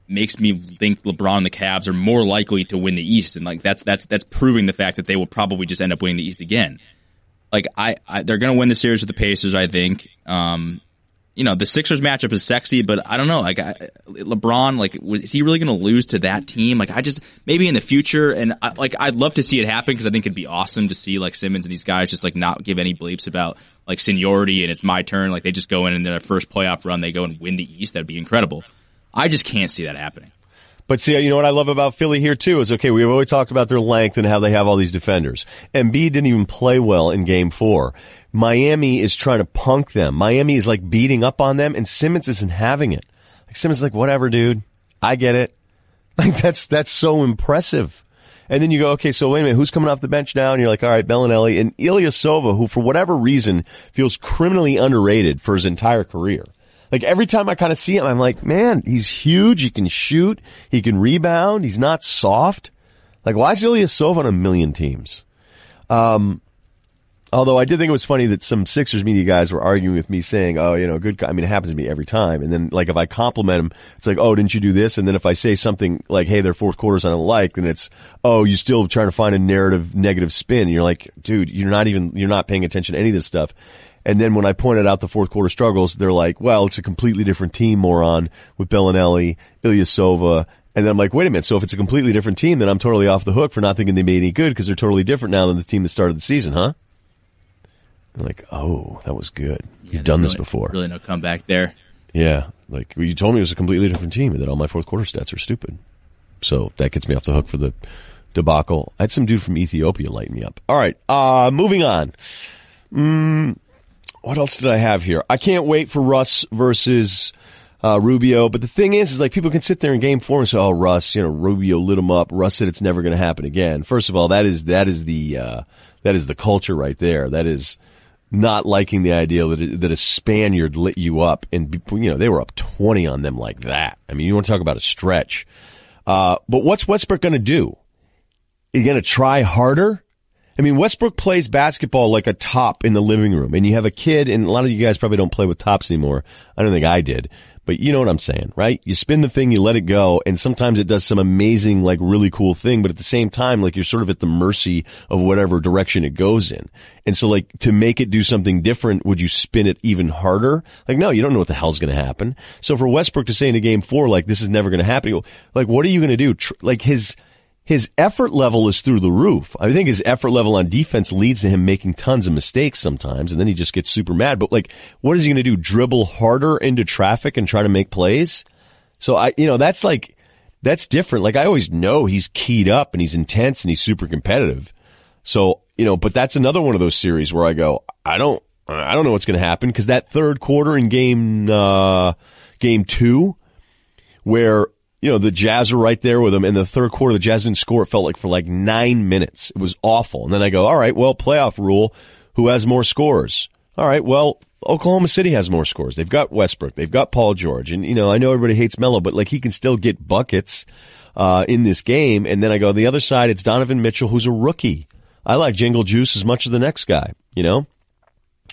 makes me think LeBron and the Cavs are more likely to win the East, and like that's that's that's proving the fact that they will probably just end up winning the East again. Like I, I they're going to win the series with the Pacers, I think. Um, you know, the Sixers matchup is sexy, but I don't know. Like I, LeBron, like is he really going to lose to that team? Like I just maybe in the future, and I, like I'd love to see it happen because I think it'd be awesome to see like Simmons and these guys just like not give any bleeps about like seniority and it's my turn. Like they just go in and their first playoff run, they go and win the East. That'd be incredible. I just can't see that happening. But see, you know what I love about Philly here too is okay. We've always talked about their length and how they have all these defenders. Embiid didn't even play well in Game Four. Miami is trying to punk them. Miami is like beating up on them, and Simmons isn't having it. Like Simmons is like, whatever, dude. I get it. [laughs] Like that's that's so impressive. And then you go, okay, so wait a minute, who's coming off the bench now? And you're like, all right, Belinelli and Ilyasova, who for whatever reason feels criminally underrated for his entire career. Like every time I kind of see him, I'm like, man, he's huge. He can shoot. He can rebound. He's not soft. Like, why is Ilyasova on a million teams? Um, Although I did think it was funny that some Sixers media guys were arguing with me saying, oh, you know, good, guy. I mean, it happens to me every time. And then like if I compliment them, it's like, oh, didn't you do this? And then if I say something like, hey, their fourth quarters I don't like, then it's, oh, you still trying to find a narrative negative spin. And you're like, dude, you're not even, you're not paying attention to any of this stuff. And then when I pointed out the fourth quarter struggles, they're like, well, it's a completely different team, moron, with Belinelli, Ilyasova, and then I'm like, wait a minute. So if it's a completely different team, then I'm totally off the hook for not thinking they made any good because they're totally different now than the team that started the season, huh? I'm like, oh, that was good. Yeah, You've done really, this before. Really no comeback there. Yeah. Like well, you told me it was a completely different team and that all my fourth quarter stats are stupid. So that gets me off the hook for the debacle. I had some dude from Ethiopia lighten me up. All right. Uh, moving on. Mm, what else did I have here? I can't wait for Russ versus uh, Rubio. But the thing is, is like people can sit there in game four and say, "Oh, Russ, you know, Rubio lit him up. Russ said it's never going to happen again." First of all, that is that is the uh, that is the culture right there. That is not liking the idea that it, that a Spaniard lit you up and you know they were up twenty on them like that. I mean, you want to talk about a stretch. Uh, but what's Westbrook going to do? He going to try harder? I mean, Westbrook plays basketball like a top in the living room, and you have a kid, and a lot of you guys probably don't play with tops anymore. I don't think I did. But you know what I'm saying, right? You spin the thing, you let it go, and sometimes it does some amazing, like really cool thing, but at the same time, like you're sort of at the mercy of whatever direction it goes in. And so like to make it do something different, would you spin it even harder? Like, no, you don't know what the hell's going to happen. So for Westbrook to say in a game four, like this is never going to happen, like what are you going to do? Like his, his effort level is through the roof. I think his effort level on defense leads to him making tons of mistakes sometimes, and then he just gets super mad. But like, what is he going to do? Dribble harder into traffic and try to make plays? So I, you know, that's like, that's different. Like I always know he's keyed up and he's intense and he's super competitive. So, you know, but that's another one of those series where I go, I don't, I don't know what's going to happen because that third quarter in game, uh, game two, where you know, the Jazz are right there with them. In the third quarter, the Jazz didn't score. It felt like for like nine minutes. It was awful. And then I go, all right, well, playoff rule. Who has more scores? All right, well, Oklahoma City has more scores. They've got Westbrook. They've got Paul George. And, you know, I know everybody hates Melo, but like he can still get buckets. uh, in this game. And then I go the other side, it's Donovan Mitchell, who's a rookie. I like Jingle Juice as much as the next guy, you know?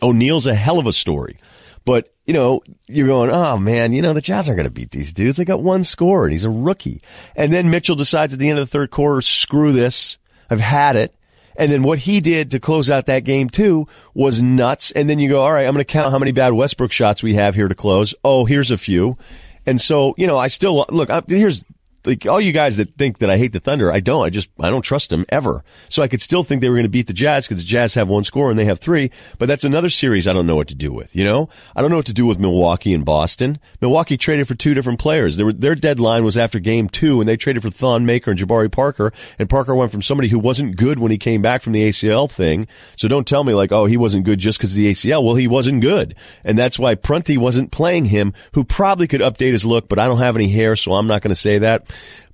O'Neale's a hell of a story. But, you know, you're going, oh man, you know, the Jazz aren't going to beat these dudes. They got one score and he's a rookie. And then Mitchell decides at the end of the third quarter, screw this. I've had it. And then what he did to close out that game too was nuts. And then you go, all right, I'm going to count how many bad Westbrook shots we have here to close. Oh, here's a few. And so, you know, I still look, I, here's like all you guys that think that I hate the Thunder, I don't. I just I don't trust them ever. So I could still think they were going to beat the Jazz because the Jazz have one score and they have three. But that's another series I don't know what to do with. You know, I don't know what to do with Milwaukee and Boston. Milwaukee traded for two different players. Were, their deadline was after Game Two, and they traded for Thon Maker and Jabari Parker. And Parker went from somebody who wasn't good when he came back from the ACL thing. So don't tell me like, oh, he wasn't good just because of the ACL. Well, he wasn't good, and that's why Prunty wasn't playing him, who probably could update his look. But I don't have any hair, so I'm not going to say that.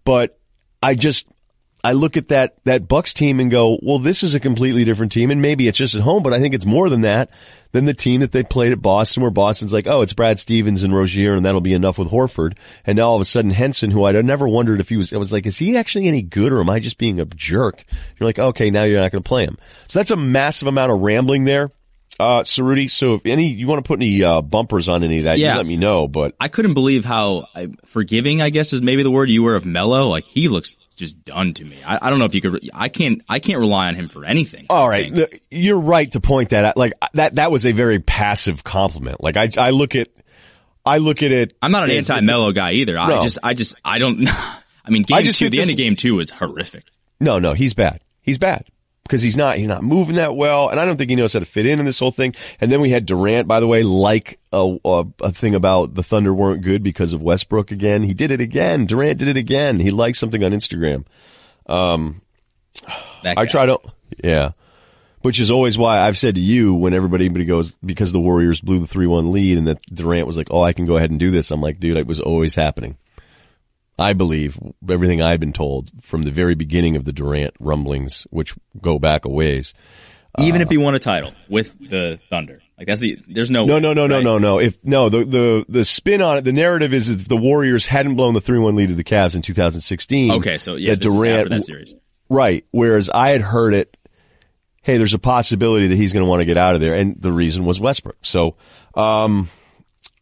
But I just I look at that that Bucks team and go, well, this is a completely different team, and maybe it's just at home, but I think it's more than that than the team that they played at Boston, where Boston's like, oh, it's Brad Stevens and Rozier, and that'll be enough with Horford, and now all of a sudden Henson, who I'd never wondered if he was, I was like, is he actually any good, or am I just being a jerk? You're like, okay, now you're not going to play him. So that's a massive amount of rambling there. Uh, Cerruti, so if any, you want to put any, uh, bumpers on any of that, Yeah. you let me know, but I couldn't believe how uh, forgiving, I guess, is maybe the word you were of Melo. Like he looks just done to me. I, I don't know if you could. I can't. I can't rely on him for anything. All I right. Look, you're right to point that out. Like that, that was a very passive compliment. Like I, I look at, I look at it. I'm not an anti-Melo guy either. I just, I just, I don't. [laughs] I mean, game just two, the this- end of game two was horrific. No, no, he's bad. He's bad because he's not, he's not moving that well, and I don't think he knows how to fit in in this whole thing. And then we had Durant, by the way, like a, a, a thing about the Thunder weren't good because of Westbrook again. He did it again. Durant did it again. He liked something on Instagram. Um, that I try to, yeah. Which is always why I've said to you when everybody everybody goes because the Warriors blew the three one lead and that Durant was like, "Oh, I can go ahead and do this." I'm like, dude, it was always happening. I believe everything I've been told from the very beginning of the Durant rumblings, which go back a ways. Even if he won a title with the Thunder, like that's the. There's no. No, no, no, no, right? no, no. If no, the the the spin on it, the narrative is if the Warriors hadn't blown the three one lead to the Cavs in 2016. Okay, so yeah, that Durant that series. Right. Whereas I had heard it, hey, there's a possibility that he's going to want to get out of there. And the reason was Westbrook. So, um,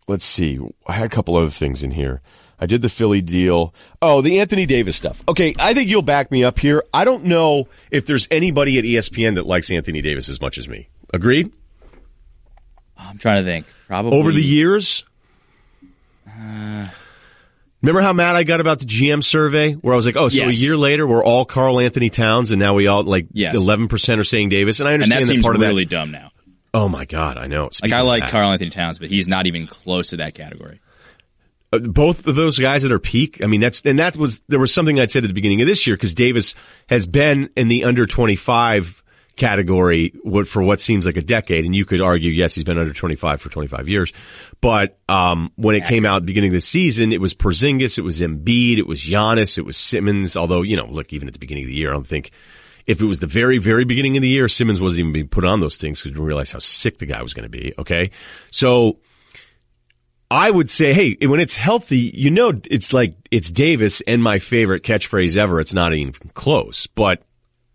let's see. I had a couple other things in here. I did the Philly deal. Oh, the Anthony Davis stuff. Okay. I think you'll back me up here. I don't know if there's anybody at ESPN that likes Anthony Davis as much as me. Agreed? I'm trying to think. Probably Over the years? Uh. Remember how mad I got about the GM survey where I was like, oh, so a year later we're all Karl-Anthony Towns and now we all like Yes. 11% are saying Davis. And I and understand that that seems part of really that. dumb now. Oh my God, I know. Like I like that, Karl-Anthony Towns, but he's not even close to that category. Uh, both of those guys at their peak. I mean, that's, and that was, there was something I'd said at the beginning of this year because Davis has been in the under 25 category for what seems like a decade. And you could argue, yes, he's been under 25 for 25 years. But, um, when it came out beginning of the season, it was Porzingis, it was Embiid, it was Giannis, it was Simmons. Although, you know, look, even at the beginning of the year, I don't think, if it was the very, very beginning of the year, Simmons wasn't even being put on those things because we realized how sick the guy was going to be. Okay. So, I would say, hey, when it's healthy, you know, it's like, it's Davis and my favorite catchphrase ever. It's not even close, but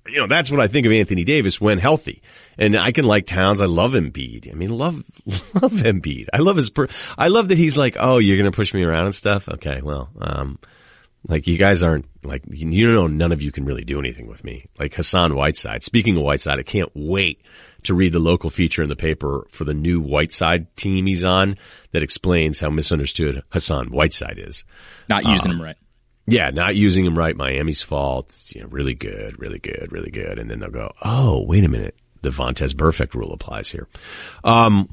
you know, that's what I think of Anthony Davis when healthy. And I can like Towns. I love Embiid. I mean, love, [laughs] love Embiid. I love his, per- I love that he's like, oh, you're going to push me around and stuff. Okay. Well, um, like you guys aren't like, you know, none of you can really do anything with me. Like Hassan Whiteside. Speaking of Whiteside, I can't wait to read the local feature in the paper for the new Whiteside team he's on that explains how misunderstood Hassan Whiteside is. Not using him right. Yeah, not using him right. Miami's fault. It's, you know, really good, really good, really good. And then they'll go, oh, wait a minute. The Vontez perfect rule applies here. Um,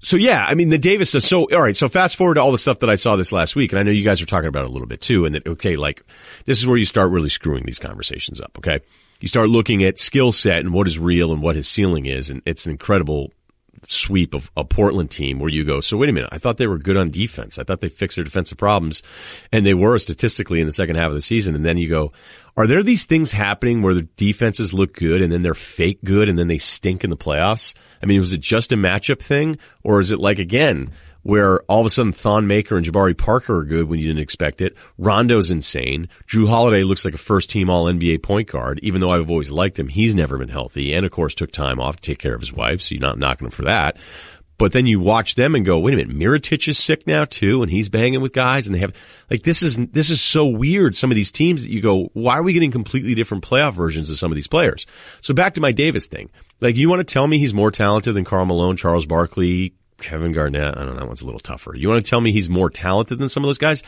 so yeah, I mean, the Davis, so, all right. So fast forward to all the stuff that I saw this last week. And I know you guys are talking about it a little bit too. And that, okay, like this is where you start really screwing these conversations up. Okay. You start looking at skill set and what is real and what his ceiling is. And it's an incredible sweep of a Portland team where you go, so wait a minute, I thought they were good on defense. I thought they fixed their defensive problems and they were statistically in the second half of the season. And then you go, are there these things happening where the defenses look good and then they're fake good and then they stink in the playoffs? I mean, was it just a matchup thing or is it like again, where all of a sudden Thon Maker and Jabari Parker are good when you didn't expect it. Rondo's insane. Jrue Holiday looks like a first team all NBA point guard, even though I've always liked him. He's never been healthy and of course took time off to take care of his wife, so you're not knocking him for that. But then you watch them and go, wait a minute, Mirotic is sick now too, and he's banging with guys, and they have like this is this is so weird. Some of these teams that you go, why are we getting completely different playoff versions of some of these players? So back to my Davis thing. Like, you want to tell me he's more talented than Karl Malone, Charles Barkley, Kevin Garnett? I don't know. That one's a little tougher. You want to tell me he's more talented than some of those guys?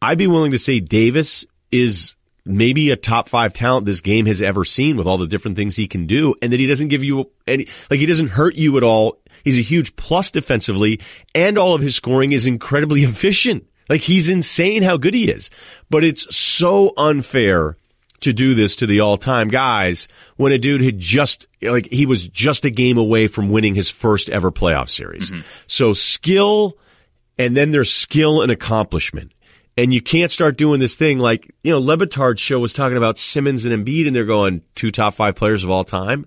I'd be willing to say Davis is maybe a top five talent this game has ever seen with all the different things he can do and that he doesn't give you any, like he doesn't hurt you at all. He's a huge plus defensively and all of his scoring is incredibly [laughs] efficient. Like he's insane how good he is, but it's so unfair to do this to the all-time guys when a dude had just like he was just a game away from winning his first ever playoff series. Mm-hmm. So skill and then there's skill and accomplishment. And you can't start doing this thing like, you know, Le Batard's show was talking about Simmons and Embiid and they're going two top five players of all time.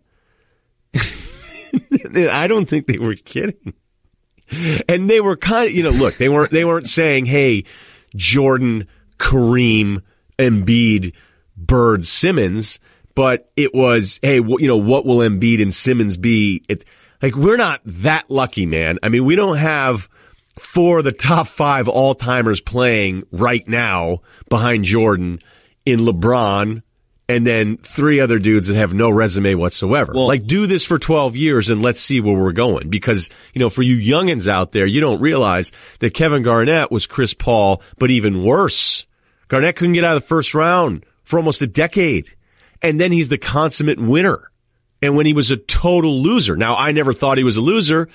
[laughs] I don't think they were kidding. And they were kind of, you know, look, they weren't, they weren't saying, Hey, Jordan, Kareem, Embiid, Bird, Simmons, but it was, Hey, you know, what will Embiid and Simmons be? It, like, we're not that lucky, man. I mean, we don't have, four of the top five all timers playing right now behind Jordan in LeBron and then three other dudes that have no resume whatsoever. Well, like do this for 12 years and let's see where we're going. Because, you know, for you youngins out there, you don't realize that Kevin Garnett was Chris Paul, but even worse. Garnett couldn't get out of the first round for almost a decade. And then he's the consummate winner. And when he was a total loser. Now, I never thought he was a loser,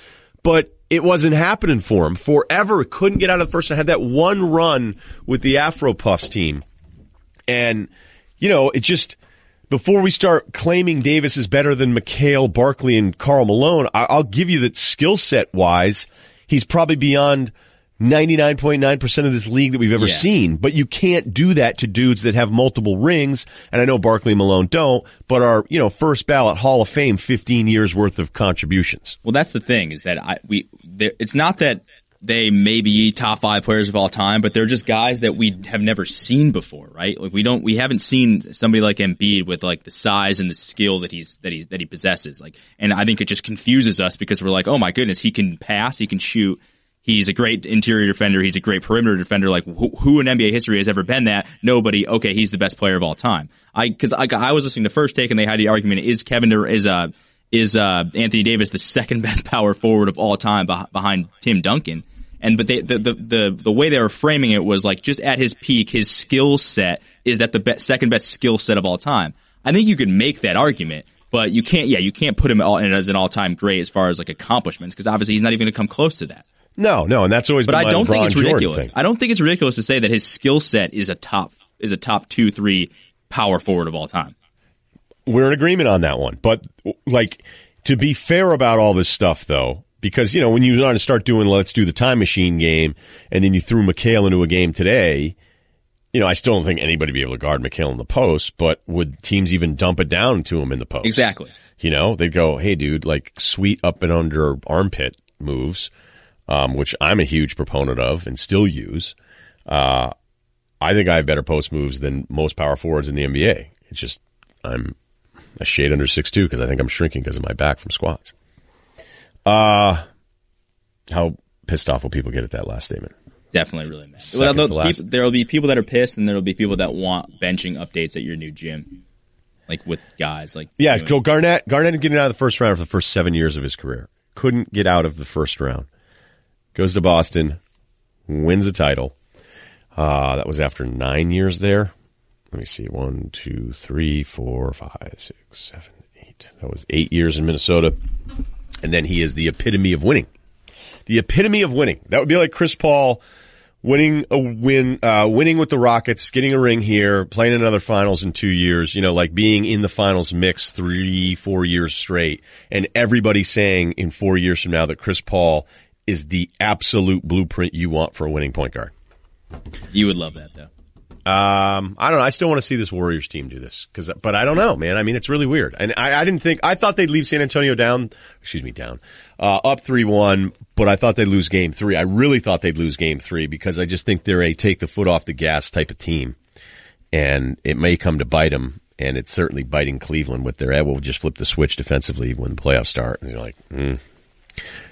but it wasn't happening for him forever. Couldn't get out of the first. I had that one run with the Afro Puffs team. And, you know, it just, before we start claiming Davis is better than McHale, Barkley, and Karl Malone, I'll give you that skill set wise, he's probably beyond 99.9% of this league that we've ever yeah. seen. But you can't do that to dudes that have multiple rings. And I know Barkley and Malone don't, but are, you know, first ballot Hall of Fame 15 years worth of contributions. Well, that's the thing is that I, we, it's not that they may be top five players of all time, but they're just guys that we have never seen before, right? Like we don't, we haven't seen somebody like Embiid with like the size and the skill that he's that he that he possesses. Like, and I think it just confuses us because we're like, oh my goodness, he can pass, he can shoot, He's a great interior defender. He's a great perimeter defender. Like who, who, in NBA history has ever been that? Nobody. Okay, he's the best player of all time. I because I, I, was listening to First Take and they had the argument: is Kevin is uh is uh Anthony Davis the second [laughs] best power forward of all time behind Tim Duncan? And but they, the, the the the way they were framing it was like just at his peak, his skill set is that the best, second best skill set of all time. I think you could make that argument, but you can't. Yeah, you can't put him all in as an all time great as far as like accomplishments because obviously he's not even going to come close to that. No, no, and that's always. But I don't think it's ridiculous. I don't think it's ridiculous to say that his skill set is a top is a top two three power forward of all time. We're in agreement on that one, but like to be fair about all this stuff, though, because you know when you want to start doing let's do the time machine game, and then you threw McHale into a game today. You know, I still don't think anybody would be able to guard McHale in the post, but would teams even dump it down to him in the post? Exactly. You know, they'd go, "Hey, dude, like sweet up and under armpit moves." Um, which I'm a huge proponent of and still use. Uh, I think I have better post moves than most power forwards in the NBA. It's just I'm a shade under six two because I think I'm shrinking because of my back from squats. Uh, how pissed off will people get at that last statement? Definitely really mad. Well, there will be people that are pissed, and there will be people that want benching updates at your new gym, like with guys like yeah. So Garnett, Garnett getting out of the first round for the first seven years of his career, couldn't get out of the first round goes to Boston, wins a title. Uh, that was after nine years there. Let me see. One, two, three, four, five, six, seven, eight. That was eight years in Minnesota. And then he is the epitome of winning. The epitome of winning. That would be like Chris Paul winning a win, uh, winning with the Rockets, getting a ring here, playing another finals in two years, you know, like being in the finals mix three, four years straight. And everybody saying in four years from now that Chris Paul is the absolute blueprint you want for a winning point guard. You would love that though. Um, I don't know. I still want to see this Warriors team do this because, but I don't know, man. I mean, it's really weird. And I, I didn't think, I thought they'd leave San Antonio down, excuse me, down, uh, up 3-1, but I thought they'd lose game three. I really thought they'd lose game three because I just think they're a take the foot off the gas type of team. And it may come to bite them. And it's certainly biting Cleveland with their, we'll just flip the switch defensively when the playoffs start. And you're like, hmm.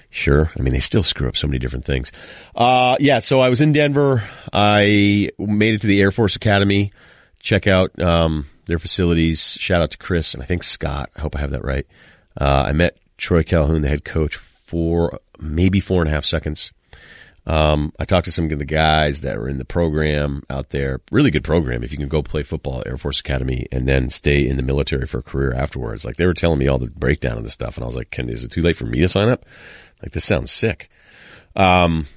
Sure. I mean, they still screw up so many different things. Uh, yeah. So I was in Denver. I made it to the Air Force Academy. Check out, um, their facilities. Shout out to Chris and I think Scott. I hope I have that right. Uh, I met Troy Calhoun, the head coach, for maybe four and a half seconds. Um, I talked to some of the guys that were in the program out there. Really good program if you can go play football at Air Force Academy and then stay in the military for a career afterwards. Like they were telling me all the breakdown of the stuff, and I was like, "Can is it too late for me to sign up?" Like this sounds sick. Um,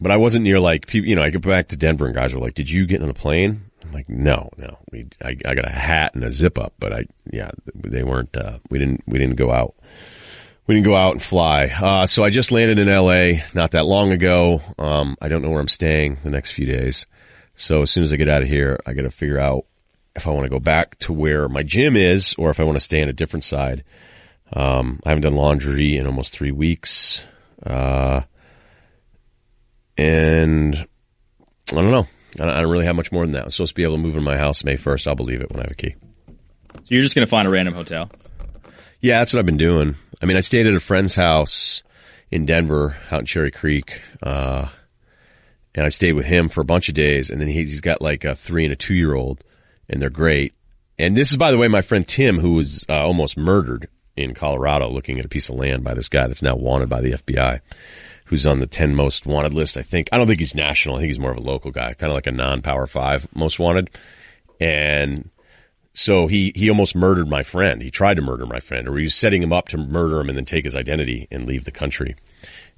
but I wasn't near like people. You know, I go back to Denver and guys were like, "Did you get on a plane?" I'm like, "No, no. We I, I got a hat and a zip up, but I yeah, they weren't. Uh, we didn't we didn't go out." we didn't go out and fly. Uh, so I just landed in LA not that long ago. Um, I don't know where I'm staying the next few days. So as soon as I get out of here, I got to figure out if I want to go back to where my gym is or if I want to stay on a different side. Um, I haven't done laundry in almost three weeks. Uh, and I don't know. I don't really have much more than that. I'm supposed to be able to move in my house May 1st. I'll believe it when I have a key. So you're just going to find a random hotel? Yeah, that's what I've been doing. I mean, I stayed at a friend's house in Denver, out in Cherry Creek, uh, and I stayed with him for a bunch of days. And then he's got like a three and a two year old, and they're great. And this is, by the way, my friend Tim, who was uh, almost murdered in Colorado, looking at a piece of land by this guy that's now wanted by the FBI, who's on the ten most wanted list. I think I don't think he's national. I think he's more of a local guy, kind of like a non-power five most wanted. And so he, he almost murdered my friend. He tried to murder my friend or he was setting him up to murder him and then take his identity and leave the country.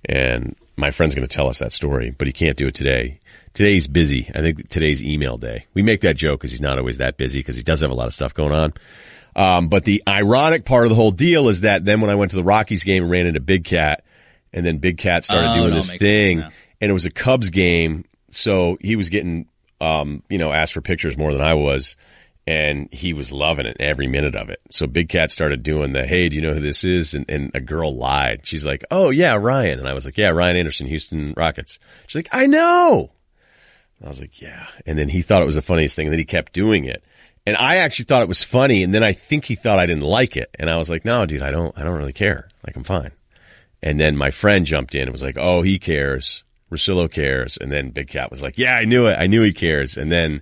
And my friend's going to tell us that story, but he can't do it today. Today's busy. I think today's email day. We make that joke because he's not always that busy because he does have a lot of stuff going on. Um, but the ironic part of the whole deal is that then when I went to the Rockies game and ran into Big Cat and then Big Cat started Oh, doing this thing and it was a Cubs game. So he was getting, um, you know, asked for pictures more than I was and he was loving it every minute of it. So Big Cat started doing the, hey, do you know who this is? And, and a girl lied. She's like, oh yeah, Ryan. And I was like, yeah, Ryan Anderson, Houston Rockets. She's like, I know. I was like, yeah. And then he thought it was the funniest thing. And then he kept doing it. And I actually thought it was funny. And then I think he thought I didn't like it. And I was like, no, dude, I don't, I don't really care. Like I'm fine. And then my friend jumped in and was like, oh, he cares. Russillo cares. And then Big Cat was like, yeah, I knew it. I knew he cares. And then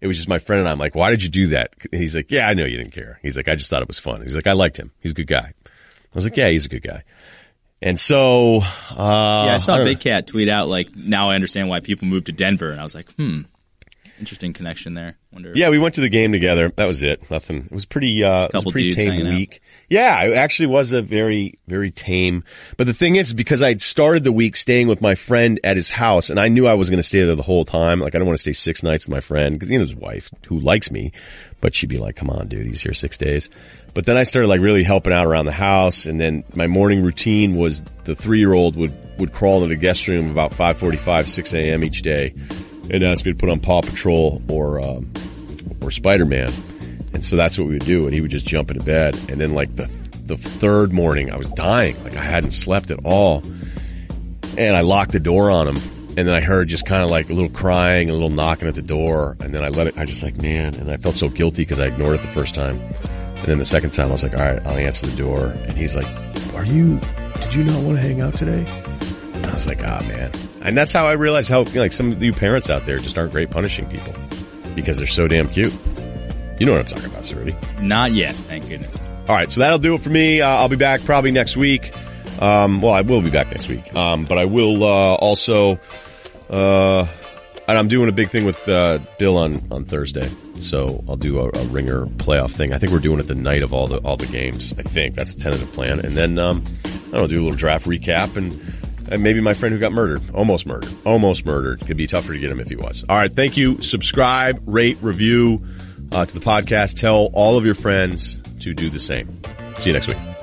it was just my friend and I'm like, why did you do that? And he's like, yeah, I know you didn't care. He's like, I just thought it was fun. He's like, I liked him. He's a good guy. I was like, yeah, he's a good guy. And so, uh, Yeah, I saw don't Big know. Cat tweet out like, "Now I understand why people moved to Denver," and I was like, "Hmm, interesting connection there." Wonder. Yeah, we went to the game together. That was it. Nothing. It was pretty. Uh, it was a pretty tame hanging out. week. Yeah, it actually was a very, very tame. But the thing is, because I'd started the week staying with my friend at his house, and I knew I was going to stay there the whole time. Like I don't want to stay six nights with my friend because you know his wife who likes me, but she'd be like, "Come on, dude, he's here six days." But then I started like really helping out around the house, and then my morning routine was the three year old would would crawl into the guest room about five forty five, six a.m. each day, and ask me to put on Paw Patrol or. Um, or Spider-Man. And so that's what we would do. And he would just jump into bed. And then like the, the third morning, I was dying. Like I hadn't slept at all. And I locked the door on him. And then I heard just kind of like a little crying, a little knocking at the door. And then I let it, I just like, man. And I felt so guilty because I ignored it the first time. And then the second time I was like, all right, I'll answer the door. And he's like, are you, did you not want to hang out today? And I was like, ah, man. And that's how I realize how, like, some of you parents out there just aren't great punishing people because they're so damn cute. You know what I'm talking about, Cerruti. Not yet, thank goodness. All right, so that'll do it for me. Uh, I'll be back probably next week. Um, well, I will be back next week. Um, but I will uh, also, uh, and I'm doing a big thing with uh, Bill on on Thursday. So I'll do a, a ringer playoff thing. I think we're doing it the night of all the all the games. I think that's the tentative plan. And then um, I don't know, do a little draft recap and. And maybe my friend who got murdered, almost murdered, almost murdered. Could be tougher to get him if he was. All right. Thank you. Subscribe, rate, review uh, to the podcast. Tell all of your friends to do the same. See you next week.